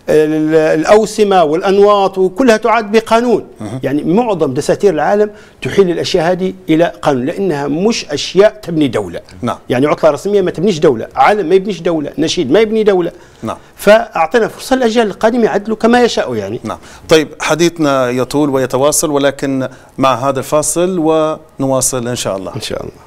ال- الأوسمة والأنواط وكلها تعد بقانون. يعني معظم دساتير العالم تحيل الأشياء هذه إلى قانون لأنها مش أشياء تبني دولة. نعم. يعني عطلة رسمية ما تبنيش دولة. عالم ما يبنيش دولة. نشيد ما يبني دولة. نعم. فأعطينا فرصة للأجيال القادمة يعدلوا كما يشاءوا يعني. نعم. طيب حديثنا يطول ويتواصل ولكن مع هذا الفاصل ونواصل إن شاء الله. إن شاء الله.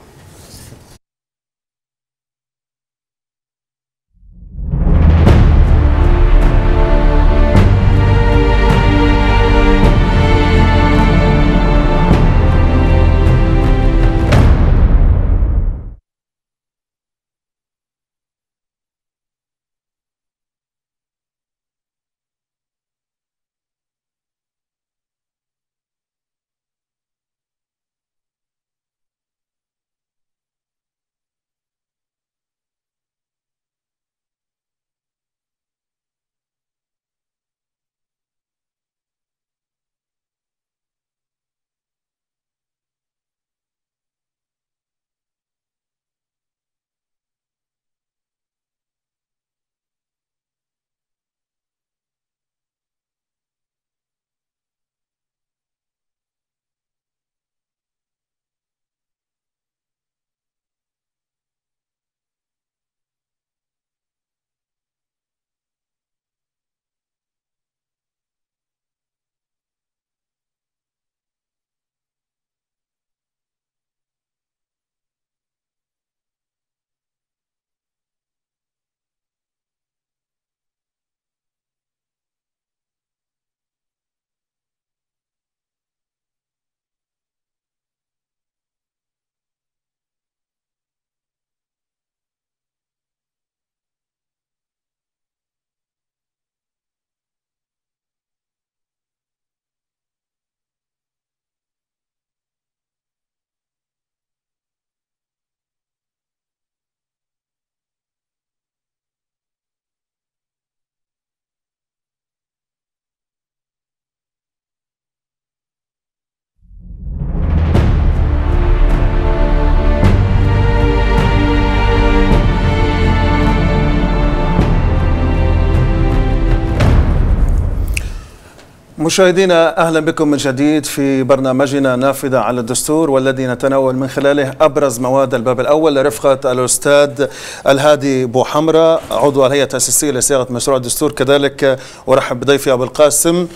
مشاهدينا أهلا بكم من جديد في برنامجنا نافذة على الدستور والذي نتناول من خلاله أبرز مواد الباب الأول. لرفقة الأستاذ الهادي بو حمراء عضو الهيئة التأسيسية لصياغة مشروع الدستور. كذلك أرحب بضيفي أبو القاسم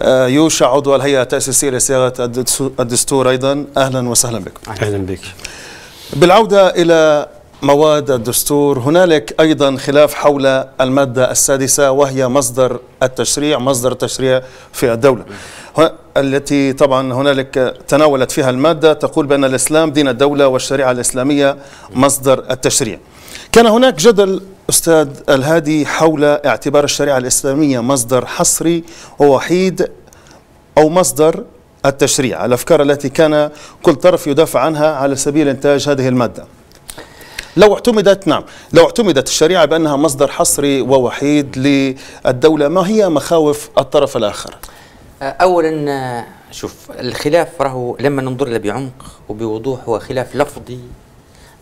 آه، يوشع عضو الهيئة التأسيسية لصياغة الدستور أيضا. أهلا وسهلا بكم. أهلا بك. بالعودة إلى مواد الدستور. هنالك أيضا خلاف حول المادة السادسة وهي مصدر التشريع مصدر التشريع في الدولة. التي طبعا هنالك تناولت فيها المادة تقول بأن الإسلام دين الدولة والشريعة الإسلامية مصدر التشريع. كان هناك جدل أستاذ الهادي حول اعتبار الشريعة الإسلامية مصدر حصري ووحيد أو مصدر التشريع الأفكار التي كان كل طرف يدافع عنها على سبيل إنتاج هذه المادة. لو اعتمدت نعم لو اعتمدت الشريعة بأنها مصدر حصري ووحيد للدولة ما هي مخاوف الطرف الآخر؟ أولا شوف الخلاف راهو لما ننظر له بعمق وبوضوح هو خلاف لفظي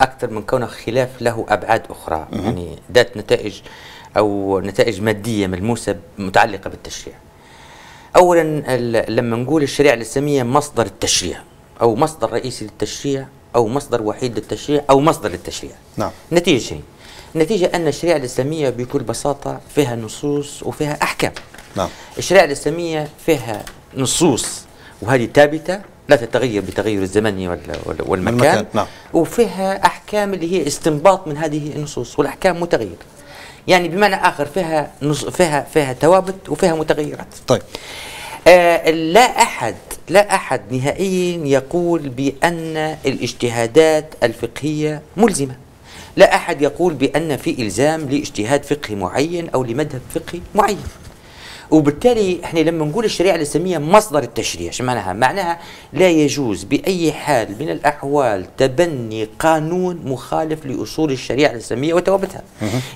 أكثر من كونه خلاف له أبعاد أخرى يعني ذات نتائج أو نتائج مادية ملموسة متعلقة بالتشريع. أولا لما نقول الشريعة الإسلامية مصدر التشريع أو مصدر رئيسي للتشريع أو مصدر وحيد للتشريع أو مصدر للتشريع. نعم. نتيجة شيء النتيجة أن الشريعة الإسلامية بكل بساطة فيها نصوص وفيها أحكام. نعم. الشريعة الإسلامية فيها نصوص وهذه ثابتة لا تتغير بتغير الزمن والمكان. المكان. نعم. وفيها أحكام اللي هي استنباط من هذه النصوص والأحكام متغيرة. يعني بمعنى آخر فيها نص فيها فيها ثوابت وفيها متغيرات. طيب. آه لا أحد لا أحد نهائيا يقول بأن الاجتهادات الفقهية ملزمة. لا أحد يقول بأن في إلزام لاجتهاد فقهي معين أو لمذهب فقهي معين. وبالتالي إحنا لما نقول الشريعة الإسلامية مصدر التشريع شو معناها؟ معناها لا يجوز بأي حال من الأحوال تبني قانون مخالف لأصول الشريعة الإسلامية وتوابتها.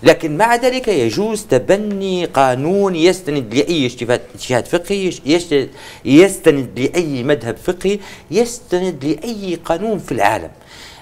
لكن مع ذلك يجوز تبني قانون يستند لأي اجتهاد فقهي يستند لأي مذهب فقهي يستند لأي قانون في العالم.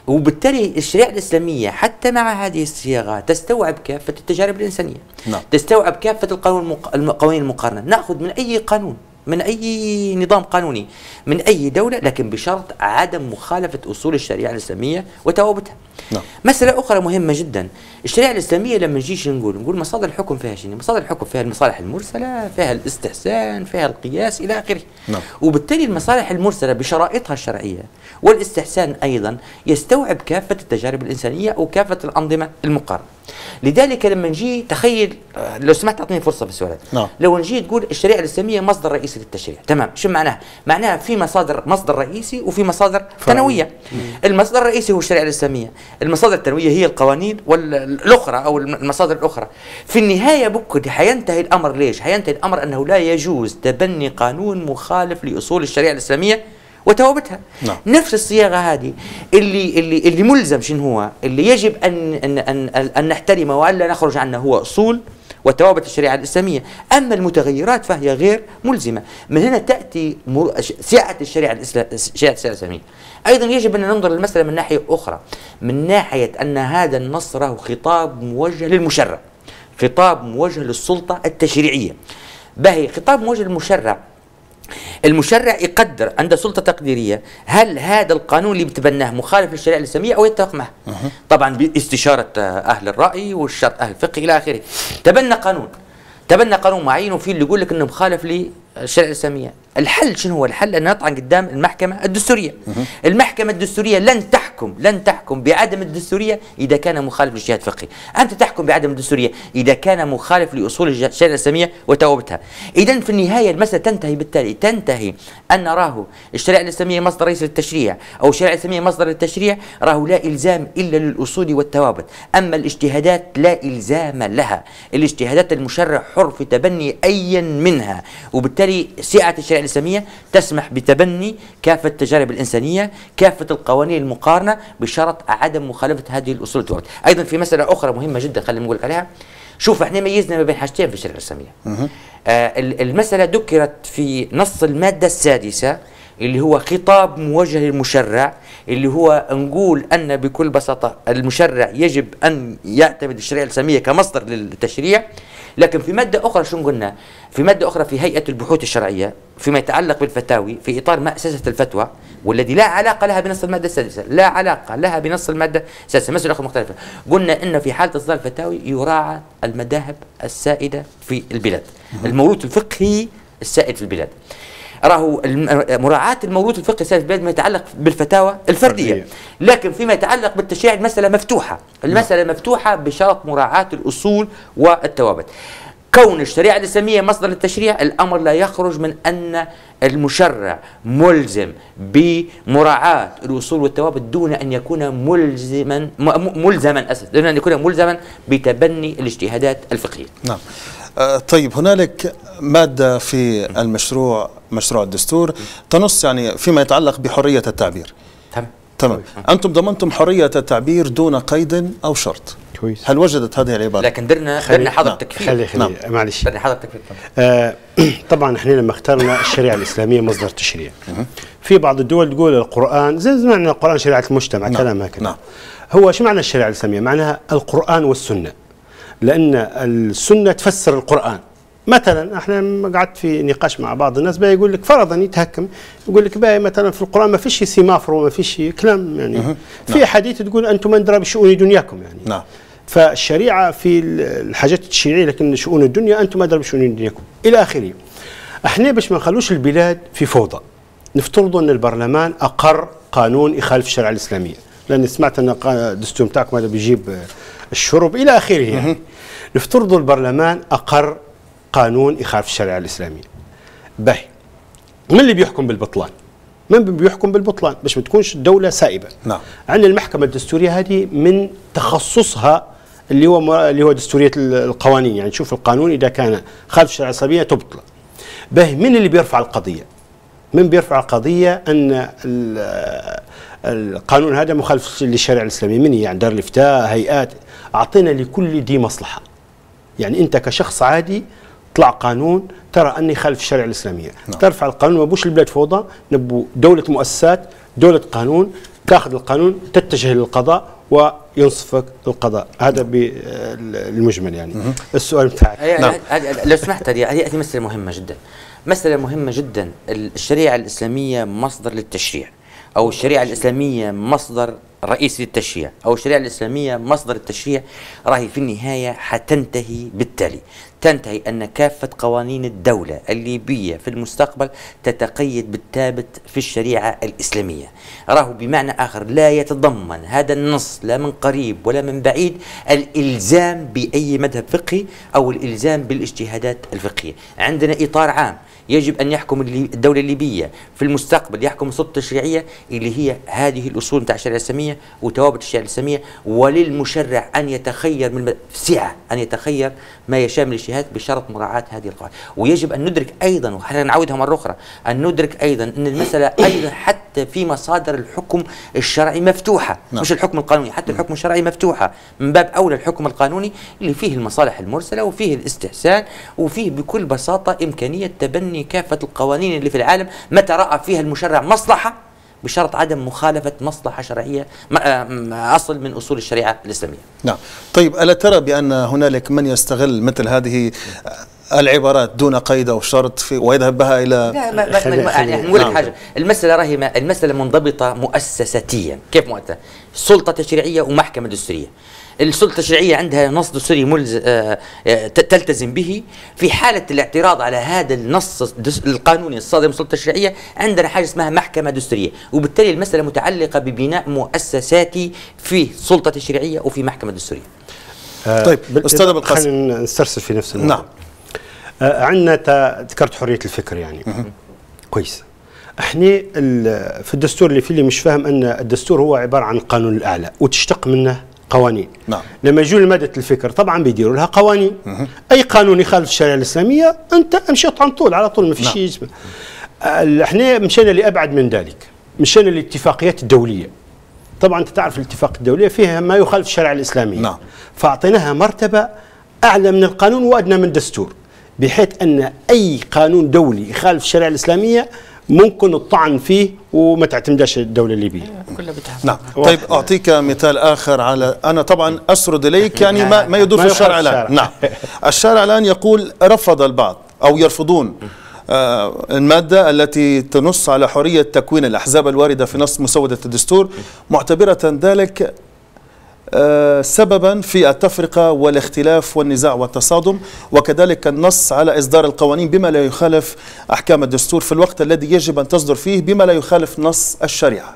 وبالتالي الشريعة الإسلامية حتى مع هذه الصياغة تستوعب كافة التجارب الإنسانية. نعم. تستوعب كافة القانون القوانين المقارنة. نأخذ من أي قانون؟ من أي نظام قانوني من أي دولة لكن بشرط عدم مخالفة أصول الشريعة الإسلامية وتوابتها. نعم. مسألة أخرى مهمة جدا. الشريعة الإسلامية لما نجيش نقول نقول مصادر الحكم فيها شنو؟ مصادر الحكم فيها المصالح المرسلة فيها الاستحسان فيها القياس إلى آخره. نعم. وبالتالي المصالح المرسلة بشرائطها الشرعية والإستحسان أيضا يستوعب كافة التجارب الإنسانية وكافة الأنظمة المقارنة. لذلك لما نجي تخيل آه، لو سمحت أعطيني فرصة في السؤال نعم. لو نجي تقول الشريعة الإسلامية مصدر رئيسي للتشريع. تمام. شو معناها معناها في مصادر مصدر رئيسي وفي مصادر ثانويه المصدر الرئيسي هو الشريعة الإسلامية. المصادر الثانويه هي القوانين والأخرى أو المصادر الأخرى. في النهاية بكره حينتهي الأمر ليش؟ حينتهي الأمر أنه لا يجوز تبني قانون مخالف لأصول الشريعة الإسلامية وتوابتها نعم. نفس الصياغة هذه. اللي اللي اللي ملزم شنو هو؟ اللي يجب ان ان ان, أن نحترمه وألا نخرج عنه هو أصول وتوابت الشريعة الإسلامية. أما المتغيرات فهي غير ملزمة. من هنا تأتي سعة الشريعة الإسلامية. أيضا يجب أن ننظر للمسألة من ناحية أخرى. من ناحية أن هذا النص له خطاب موجه للمشرع. خطاب موجه للسلطة التشريعية. باهي خطاب موجه للمشرع المشرع يقدر عند سلطة تقديرية هل هذا القانون اللي بتبناه مخالف للشريعة الإسلامية أو يتفق معه؟ طبعا باستشارة أهل الرأي والشرط أهل الفقه إلى آخره. تبنى قانون. تبنى قانون معين وفي اللي يقول لك إنه مخالف للشريعة الإسلامية. الحل شنو هو الحل؟ أن نطعن قدام المحكمة الدستورية. المحكمة الدستورية لن تحكم لن تحكم بعدم الدستورية إذا كان مخالف للاجتهاد الفقهي أنت تحكم بعدم الدستورية إذا كان مخالف لأصول الشريعة الإسلامية وتوابتها. اذا في النهاية المسألة تنتهي بالتالي. تنتهي أن نراه الشريعة الإسلامية مصدر رئيس للتشريع أو الشريعة الإسلامية مصدر للتشريع راه لا إلزام إلا للأصول والتوابت. أما الاجتهادات لا إلزام لها. الاجتهادات المشرع حر في تبني ايا منها. وبالتالي سعة الشريعة الإسلامية تسمح بتبني كافة التجارب الإنسانية كافة القوانين المقارنة بشرط عدم مخالفة هذه الأصول التوابت أيضا في مسألة أخرى مهمة جدا خلينا نقول عليها. شوف إحنا ميزنا ما بين حاجتين في الشريعة الإسلامية. آه المسألة ذكرت في نص المادة السادسة اللي هو خطاب موجه للمشرع اللي هو نقول أن بكل بساطة المشرع يجب أن يعتمد الشريعة الإسلامية كمصدر للتشريع لكن في مادة أخرى شو قلنا؟ في مادة أخرى في هيئة البحوث الشرعية فيما يتعلق بالفتاوي في إطار مؤسسه الفتوى والذي لا علاقة لها بنص المادة السادسة، لا علاقة لها بنص المادة السادسة، مسألة أخرى مختلفة. قلنا إن في حالة إصدار الفتاوي يراعى المذاهب السائدة في البلاد، الموروث الفقهي السائد في البلاد. راهو مراعاة الموروث الفقهي السائد في البلاد ما يتعلق بالفتاوى الفردية. فردية. لكن فيما يتعلق بالتشريع المسألة مفتوحة. المسألة مفتوحة بشرط مراعاة الأصول والثوابت. كون الشريعة الإسلامية مصدر للتشريع الأمر لا يخرج من أن المشرع ملزم بمراعاة الأصول والثوابت دون أن يكون ملزما ملزما أسف دون أن يكون ملزما بتبني الاجتهادات الفقهية. نعم. آه، طيب هنالك مادة في المشروع مشروع الدستور تنص يعني فيما يتعلق بحرية التعبير. تمام. تمام أنتم ضمنتم حرية التعبير دون قيد أو شرط. كويس. هل وجدت هذه العبارة؟ لكن درنا درنا حظر نعم. تكفير. خلي خلي نعم. معلش. درنا حظر تكفير. آه، <clears throat> طبعا إحنا لما اخترنا الشريعة الإسلامية مصدر تشريع. في بعض الدول تقول القران زي معنى القرآن شريعة المجتمع نعم، كلام هكذا. نعم. هو شو معنى الشريعة الإسلامية؟ معناها القرآن والسنة. لأن السنة تفسر القرآن. مثلا إحنا قعدت في نقاش مع بعض الناس بقى يقول لك فرضا يتهكم يقول لك بقى مثلا في القرآن ما فيش سيمافر وما فيش كلام يعني. في حديث تقول أنتم ادرى بشؤون دنياكم يعني. نعم. فالشريعة في الحاجات التشريعيه لكن شؤون الدنيا أنتم ادرى بشؤون دنياكم. إلى آخره. إحنا باش ما نخلوش البلاد في فوضى نفترضوا أن البرلمان أقر قانون يخالف الشريعة الإسلامية. لأن سمعت أن الدستور بتاعكم هذا بيجيب الشرب. إلى آخره يعني. نفترضوا البرلمان أقر قانون يخالف الشريعة الإسلامية. باهي من اللي بيحكم بالبطلان؟ من بيحكم بالبطلان باش ما تكونش الدولة سائبة نعم. عندنا المحكمة الدستورية هذه من تخصصها اللي هو اللي هو دستورية ال- القوانين يعني تشوف القانون إذا كان خالف الشريعة الإسلامية تبطله. به من اللي بيرفع القضية؟ من بيرفع القضية أن ال- القانون هذا مخالف للشريعة الإسلامية من يعني دار الإفتاء هيئات أعطينا لكل دي مصلحة يعني أنت كشخص عادي طلع قانون ترى أني خالف الشريعة الإسلامية. نعم. ترفع القانون ما بوش البلاد فوضى نبو دولة مؤسسات دولة قانون تاخذ القانون تتجه للقضاء وينصفك القضاء. هذا بالمجمل يعني. السؤال بتاعك. نعم. لو سمحت هذه هذه مسألة مهمة جدا. مسألة مهمة جدا الشريعة الإسلامية مصدر للتشريع أو الشريعة الإسلامية مصدر رئيسي للتشريع أو الشريعة الإسلامية مصدر التشريع راهي في النهاية حتنتهي بالتالي. تنتهي أن كافة قوانين الدولة الليبية في المستقبل تتقيد بالثابت في الشريعة الإسلامية. راهو بمعنى آخر لا يتضمن هذا النص لا من قريب ولا من بعيد الإلزام بأي مذهب فقهي أو الإلزام بالاجتهادات الفقهية. عندنا إطار عام يجب أن يحكم الدولة الليبية في المستقبل يحكم السلطة التشريعية اللي هي هذه الأصول بتاع الشريعة الإسلامية وتوابط الشريعة الإسلامية وللمشرع أن يتخير من سعة أن يتخير ما يشاء من الاجتهاد بشرط مراعاة هذه القواعد. ويجب أن ندرك أيضا وحنا نعودها مرة أخرى أن ندرك أيضا أن المسألة <coughs> أيضا حتى في مصادر الحكم الشرعي مفتوحة. نعم. مش الحكم القانوني حتى الحكم الشرعي مفتوحة. من باب أولى الحكم القانوني اللي فيه المصالح المرسلة وفيه الاستحسان وفيه بكل بساطة إمكانية تبني كافة القوانين اللي في العالم متى رأى فيها المشرع مصلحة؟ بشرط عدم مخالفة مصلحة شرعية آم، أصل من أصول الشريعة الإسلامية. نعم. طيب ألا ترى بأن هنالك من يستغل مثل هذه العبارات دون قيد أو شرط في ويذهب بها إلى لا ما خلي- يعني نقول لك نعم. حاجة. المسألة راهي المسألة منضبطة مؤسساتيا. كيف مؤسسة؟ سلطة تشريعية ومحكمة دستورية. السلطة التشريعية عندها نص دستوري ملز... آه، آه، تلتزم به. في حالة الاعتراض على هذا النص القانوني الصادر من السلطه التشريعية عندنا حاجة اسمها محكمة دستورية. وبالتالي المسألة متعلقة ببناء مؤسساتي في سلطة تشريعية وفي محكمة دستورية. آه، طيب، أستاذ أبو القاسم. خلينا نسترسل في نفس النقطة نعم. عندنا تا- ذكرت حرية الفكر يعني. كويس. إحنا في الدستور اللي في اللي مش فاهم أن الدستور هو عبارة عن القانون الأعلى وتشتق منه قوانين. نعم. لما يجوا لمادة الفكر طبعا بيديروا لها قوانين. أي قانون يخالف الشريعة الإسلامية أنت امشيت عن طول على طول ما فيش نعم. اسمه آه، إحنا مشينا لأبعد من ذلك. مشينا للاتفاقيات الدولية. طبعا أنت تعرف الاتفاق الدولية فيها ما يخالف الشريعة الإسلامية. نعم. فأعطيناها مرتبة أعلى من القانون وأدنى من الدستور. بحيث أن أي قانون دولي يخالف الشريعة الإسلامية ممكن الطعن فيه وما تعتمدش الدولة الليبية. كلها بتحب. نعم. طيب أعطيك مثال آخر على أنا طبعا أسرد إليك <laughs> يعني ما ما يدور في الشارع الآن. نعم. الشارع الآن يقول رفض البعض أو يرفضون آه، المادة التي تنص على حرية تكوين الأحزاب الواردة في نص مسودة الدستور. معتبرة ذلك سببا في التفرقة والاختلاف والنزاع والتصادم وكذلك النص على إصدار القوانين بما لا يخالف أحكام الدستور في الوقت الذي يجب أن تصدر فيه بما لا يخالف نص الشريعة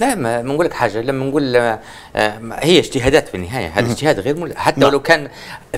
لا ما بنقول لك حاجة لما نقول آه، آه، هي اجتهادات في النهاية هذا اجتهاد غير ملزم حتى نعم. ولو كان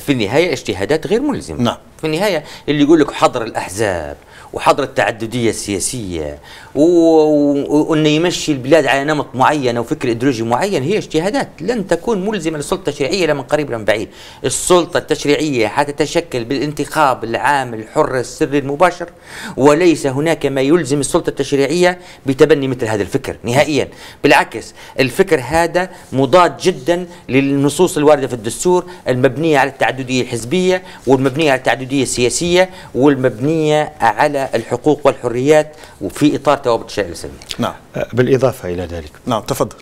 في النهاية اجتهادات غير ملزمة نعم. في النهاية اللي يقول لك حظر الأحزاب وحظر التعددية السياسية وإنه يمشي البلاد على نمط معين أو فكر إيديولوجي معين هي اجتهادات. لن تكون ملزمة للسلطة التشريعية لا من قريب ولا من بعيد. السلطة التشريعية حتتشكل بالانتخاب العام الحر السري المباشر وليس هناك ما يلزم السلطة التشريعية بتبني مثل هذا الفكر نهائيا. بالعكس الفكر هذا مضاد جدا للنصوص الواردة في الدستور المبنية على التعددية الحزبية والمبنية على التعددية السياسية والمبنية على الحقوق والحريات وفي إطار توابط الشريعه الاسلاميه نعم. آه، بالإضافة إلى ذلك. نعم تفضل.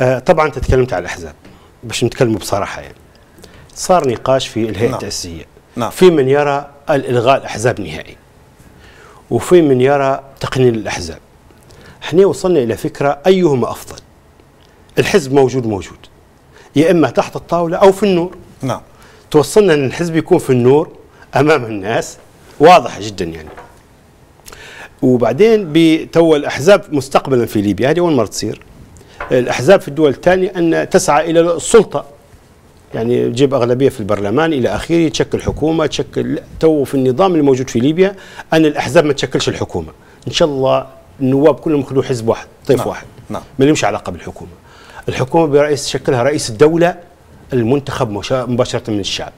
آه، طبعا أنت تكلمت على الأحزاب باش نتكلموا بصراحة يعني. صار نقاش في الهيئة نعم. التأسيسية. نعم. في من يرى الإلغاء الأحزاب نهائي وفي من يرى تقنين الأحزاب. إحنا وصلنا إلى فكرة أيهما أفضل. الحزب موجود موجود. يا إما تحت الطاولة أو في النور. نعم. توصلنا إن الحزب يكون في النور أمام الناس. واضحه جدا يعني. وبعدين بتو الأحزاب مستقبلا في ليبيا هذه أول مرة تصير. الأحزاب في الدول الثانية أن تسعى إلى السلطة. يعني تجيب أغلبية في البرلمان إلى آخره تشكل حكومة تشكل تو في النظام الموجود في ليبيا أن الأحزاب ما تشكلش الحكومة. إن شاء الله النواب كلهم ياخذوا حزب واحد طيف نعم. واحد. نعم. ما لهمش علاقة بالحكومة. الحكومة برئيس شكلها رئيس الدولة المنتخب مباشرة من الشعب.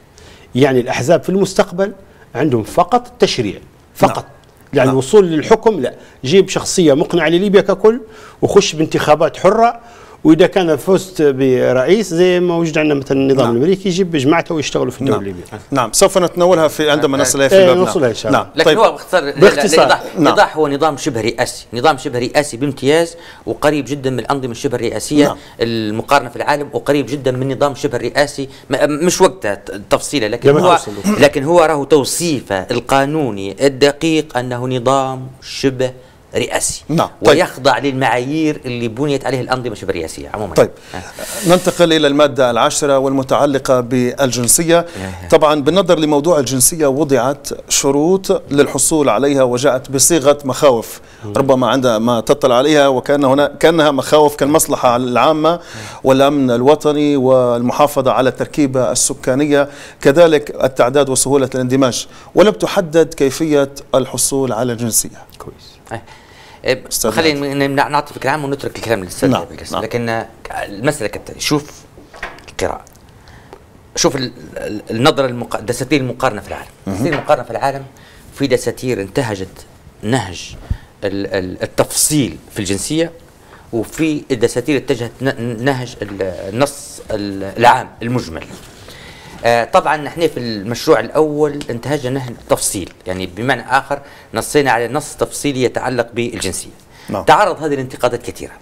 يعني الأحزاب في المستقبل عندهم فقط التشريع فقط نعم. يعني نعم. الوصول للحكم لا جيب شخصية مقنعة لليبيا ككل وخش بانتخابات حرة وإذا كان فزت برئيس زي ما وجد عندنا مثلا النظام نعم. الأمريكي يجيب جماعته ويشتغلوا في الدولة نعم الليبية نعم سوف نتناولها في عندما نصل إليها في إيه، الباب نوصلها إن شاء الله. نعم لكن طيب هو باختصار باختصار. الايضاح نعم. هو نظام شبه رئاسي نظام شبه رئاسي بامتياز وقريب جدا من الأنظمة الشبه الرئاسية نعم. المقارنة في العالم وقريب جدا من نظام شبه الرئاسي مش وقتها ت- تفصيله لكن هو. لكن هو راهو توصيفه القانوني الدقيق أنه نظام شبه رئاسي نعم. طيب. ويخضع للمعايير اللي بنيت عليه الانظمه الشبه الرئاسية عموما طيب آه. ننتقل إلى المادة العاشرة والمتعلقة بالجنسية طبعا بالنظر لموضوع الجنسية وضعت شروط للحصول عليها وجاءت بصيغة مخاوف ربما عندما تطلع عليها وكأن هنا كأنها مخاوف كالمصلحة العامة والأمن الوطني والمحافظة على التركيبة السكانية كذلك التعداد وسهولة الاندماج ولم تحدد كيفية الحصول على الجنسية كويس خلينا ن- نعطي فكرة عامة ونترك الكلام للأستاذ نعم،. نعم. لكن المسألة كالتالي شوف القراءة. شوف ال- ال- النظرة المق... دساتير المقارنة في العالم. دساتير المقارنة في العالم في دساتير انتهجت نهج ال- ال- التفصيل في الجنسية وفي الدساتير اتجهت نهج ال- النص ال- العام المجمل. آه، طبعا نحن في المشروع الأول انتهجنا نهج التفصيل يعني بمعنى آخر نصينا على نص تفصيلي يتعلق بالجنسية. نعم. تعرض هذه الانتقادات كثيرة.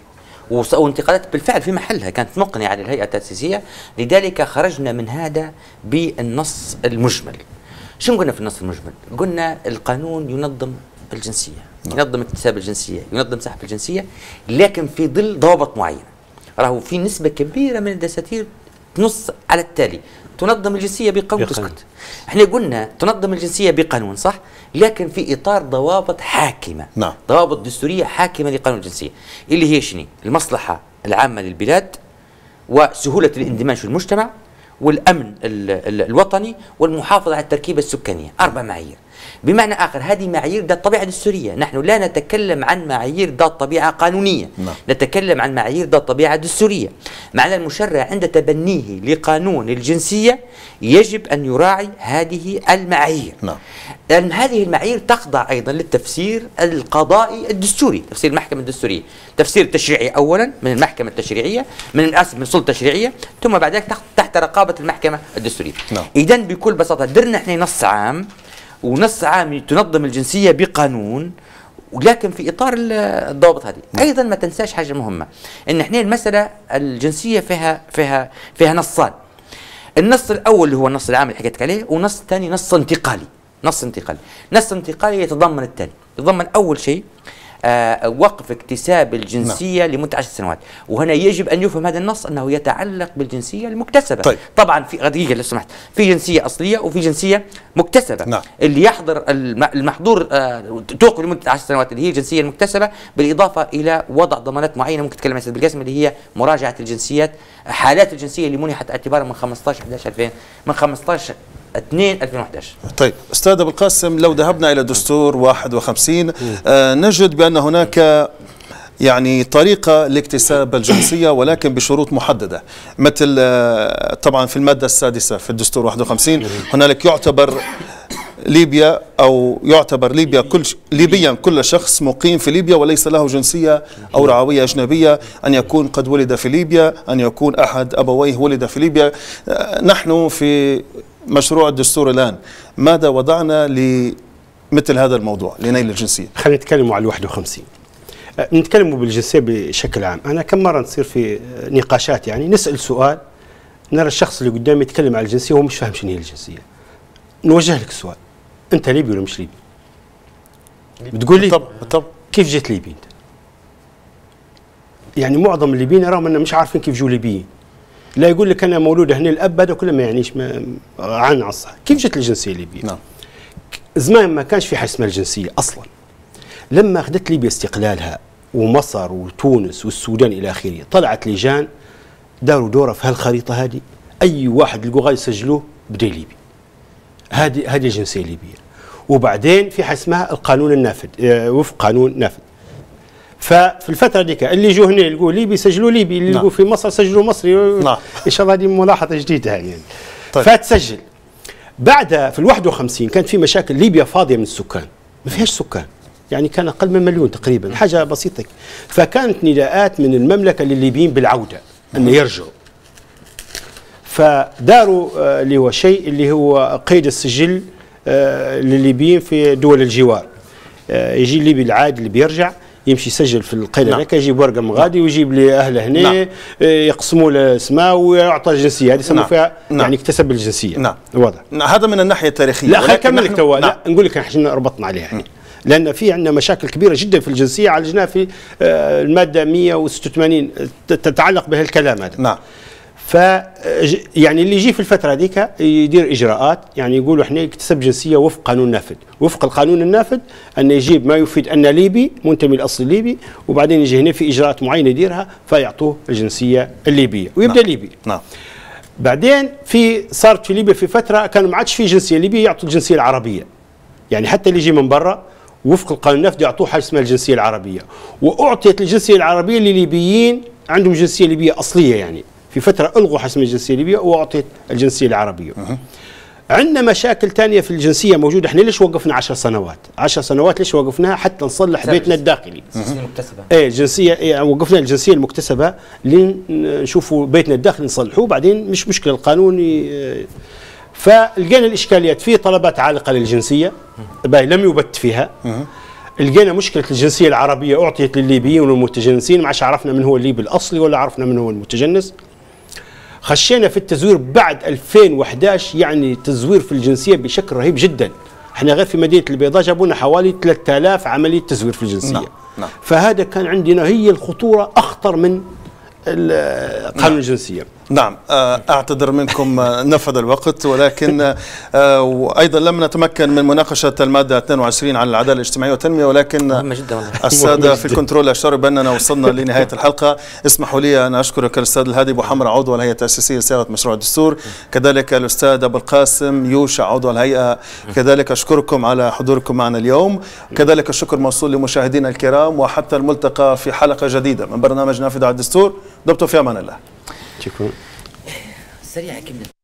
وانتقادات بالفعل في محلها كانت مقنعة للهيئة التأسيسية لذلك خرجنا من هذا بالنص المجمل. شو قلنا في النص المجمل؟ قلنا القانون ينظم الجنسية ينظم اكتساب الجنسية ينظم سحب الجنسية لكن في ظل ضوابط معينة. راهو في نسبة كبيرة من الدساتير تنص على التالي. تنظم الجنسية بقانون. تسكت. إحنا قلنا تنظم الجنسية بقانون صح؟ لكن في إطار ضوابط حاكمة. نعم. ضوابط دستورية حاكمة لقانون الجنسية اللي هي شنو؟ المصلحة العامة للبلاد وسهولة الاندماج في المجتمع والأمن ال ال الوطني والمحافظة على التركيبة السكانية. أربع معايير. بمعنى آخر هذه معايير ذات طبيعة دستوريه نحن لا نتكلم عن معايير ذات طبيعة قانونية نعم. نتكلم عن معايير ذات طبيعة دستورية معنى المشرع عند تبنيه لقانون الجنسية يجب أن يراعي هذه المعايير نعم. لأن هذه المعايير تخضع أيضا للتفسير القضائي الدستوري تفسير المحكمة الدستورية تفسير التشريعي أولا من المحكمة التشريعية من من السلطة التشريعية ثم بعد ذلك تحت, تحت رقابة المحكمة الدستورية نعم. إذا بكل بساطة درنا إحنا نص عام ونص عام تنظم الجنسية بقانون ولكن في إطار ال- الضوابط هذه. أيضا ما تنساش حاجة مهمة إن إحنا المسألة الجنسية فيها فيها فيها نصان. النص الأول اللي هو النص العام اللي حكيت عليه ونص ثاني نص انتقالي. نص انتقالي. نص انتقالي يتضمن التالي يتضمن أول شيء وقف اكتساب الجنسية لمدة 10 سنوات. وهنا يجب أن يفهم هذا النص أنه يتعلق بالجنسية المكتسبة. طيب. طبعا في دقيقه لو سمحت. في جنسية أصلية وفي جنسية مكتسبة. نعم. اللي يحضر الم- المحظور آه توقف لمدة 10 سنوات اللي هي الجنسية المكتسبة بالإضافة إلى وضع ضمانات معينة ممكن تتكلم عن سيد بالقاسم اللي هي مراجعة الجنسيات حالات الجنسية اللي منحت اعتبارا من 15 11 2000 من 15 2 2011 طيب أستاذ أبو القاسم لو ذهبنا إلى دستور 51 آه نجد بأن هناك يعني طريقة لاكتساب الجنسية ولكن بشروط محددة. مثل آه، طبعا في المادة السادسة في الدستور 51 هنالك يعتبر ليبيا أو يعتبر ليبيا كل ليبيا كل شخص مقيم في ليبيا وليس له جنسية أو رعوية أجنبية. أن يكون قد ولد في ليبيا أن يكون أحد أبويه ولد في ليبيا. آه، نحن في مشروع الدستور الآن. ماذا وضعنا لمثل هذا الموضوع لنيل الجنسية؟ خلينا نتكلموا على ال 51 أه، نتكلموا بالجنسية بشكل عام. أنا كم مرة نصير في أه، نقاشات يعني نسأل سؤال نرى الشخص اللي قدامي يتكلم عن الجنسية وهو مش فاهم شنو هي الجنسية. نوجه لك السؤال أنت ليبي ولا مش ليبي؟ بتقول لي بالطبع بالطبع. كيف جيت ليبي أنت؟ يعني معظم الليبيين إنهم مش عارفين كيف جو ليبيين. لا يقول لك أنا مولود هنا الأب هذا كله ما يعنيش ما عن عصا. كيف جت الجنسية الليبية؟ نعم. زمان ما كانش في حاجة اسمها الجنسية أصلا. لما أخذت ليبيا استقلالها ومصر وتونس والسودان إلى آخره طلعت لجان داروا دوره في هالخريطة هذه. أي واحد لقوا غادي يسجلوه بدأ ليبي هذه هذه الجنسيه الليبيه وبعدين في حاجة اسمها القانون النافذ آه، وفق قانون نافذ. ففي الفترة ديك اللي يجوا هنا يلقوا ليبي سجلوا ليبي اللي نعم. يلقوا في مصر سجلوا مصري نعم. إن شاء الله هذه ملاحظة جديدة يعني طيب. فتسجل. بعد في ال 51 كانت في مشاكل ليبيا فاضية من السكان. ما فيهاش سكان. يعني كان أقل من مليون تقريبا. حاجة بسيطة. فكانت نداءات من المملكة للليبيين بالعودة ان يرجعوا. فداروا آه، اللي هو شيء اللي هو قيد السجل آه، للليبيين في دول الجوار. آه، يجي الليبي العادي اللي بيرجع. يمشي يسجل في القيد نعم. هذاك يجيب ورقه من غادي ويجيب لاهله هنا نعم. آه، يقسموا له اسماء ويعطى الجنسية هذه يسموا نعم. فيها نعم. يعني اكتسب الجنسية نعم. واضح هذا من الناحية التاريخية لا خلينا نكمل لك نحن- تو نعم. لا نقول لك إحنا ربطنا عليها يعني لأن في عندنا مشاكل كبيرة جدا في الجنسية عالجناها في آه، المادة 186 تتعلق بهالكلام هذا نعم ف يعني اللي يجي في الفترة هذيك يدير إجراءات يعني يقولوا إحنا يكتسب جنسية وفق قانون نافذ. وفق القانون النافذ انه يجيب ما يفيد أنه ليبي منتمي لأصل ليبي وبعدين يجي هنا في إجراءات معينة يديرها فيعطوه الجنسية الليبية ويبدأ نعم. ليبي. نعم. بعدين في صارت في ليبيا في فترة كان ما عادش في جنسية ليبية يعطوا الجنسية العربية. يعني حتى اللي يجي من برا وفق القانون النفط يعطوه حاجة اسمها الجنسية العربية. وأعطيت الجنسية العربية لليبيين عندهم جنسية ليبية أصلية يعني. في فترة ألغوا حاجة اسمها الجنسية الليبية وأعطيت الجنسية العربية. عندنا مشاكل ثانية في الجنسية موجودة. إحنا ليش وقفنا 10 سنوات؟ 10 سنوات ليش وقفناها حتى نصلح بيتنا الداخلي؟ الجنسية المكتسبة. إيه الجنسية إيه وقفنا الجنسية المكتسبة لين نشوفوا بيتنا الداخلي نصلحوه. بعدين مش مشكلة القانون فلقينا الإشكاليات. في طلبات عالقة للجنسية. باي لم يبت فيها. لقينا مشكلة الجنسية العربية أعطيت للليبيين والمتجنسين. ما عادش عرفنا من هو الليبي الأصلي ولا عرفنا من هو المتجنس. خشينا في التزوير بعد 2011 يعني تزوير في الجنسية بشكل رهيب جدا. إحنا غير في مدينة البيضاء جابوا لنا حوالي 3000 عملية تزوير في الجنسية. نعم، نعم. فهذا كان عندنا هي الخطورة أخطر من قانون الجنسية. نعم آه، أعتذر منكم آه، نفذ الوقت ولكن آه، وأيضا لم نتمكن من مناقشة المادة 22 عن العدالة الاجتماعية والتنمية ولكن مهمة جدا والله. <laughs> السادة في. الكنترول أشاروا بأننا وصلنا <laughs> لنهاية الحلقة. اسمحوا لي أن أشكرك الأستاذ الهادي أبو حمر عضو الهيئة التأسيسية لصياغة مشروع الدستور. كذلك الأستاذ أبو القاسم يوشع عضو الهيئة. كذلك أشكركم على حضوركم معنا اليوم. كذلك الشكر موصول لمشاهدينا الكرام وحتى الملتقى في حلقة جديدة من برنامج نافذة على الدستور. دمتم في أمان الله. شكرا سريعة كلمة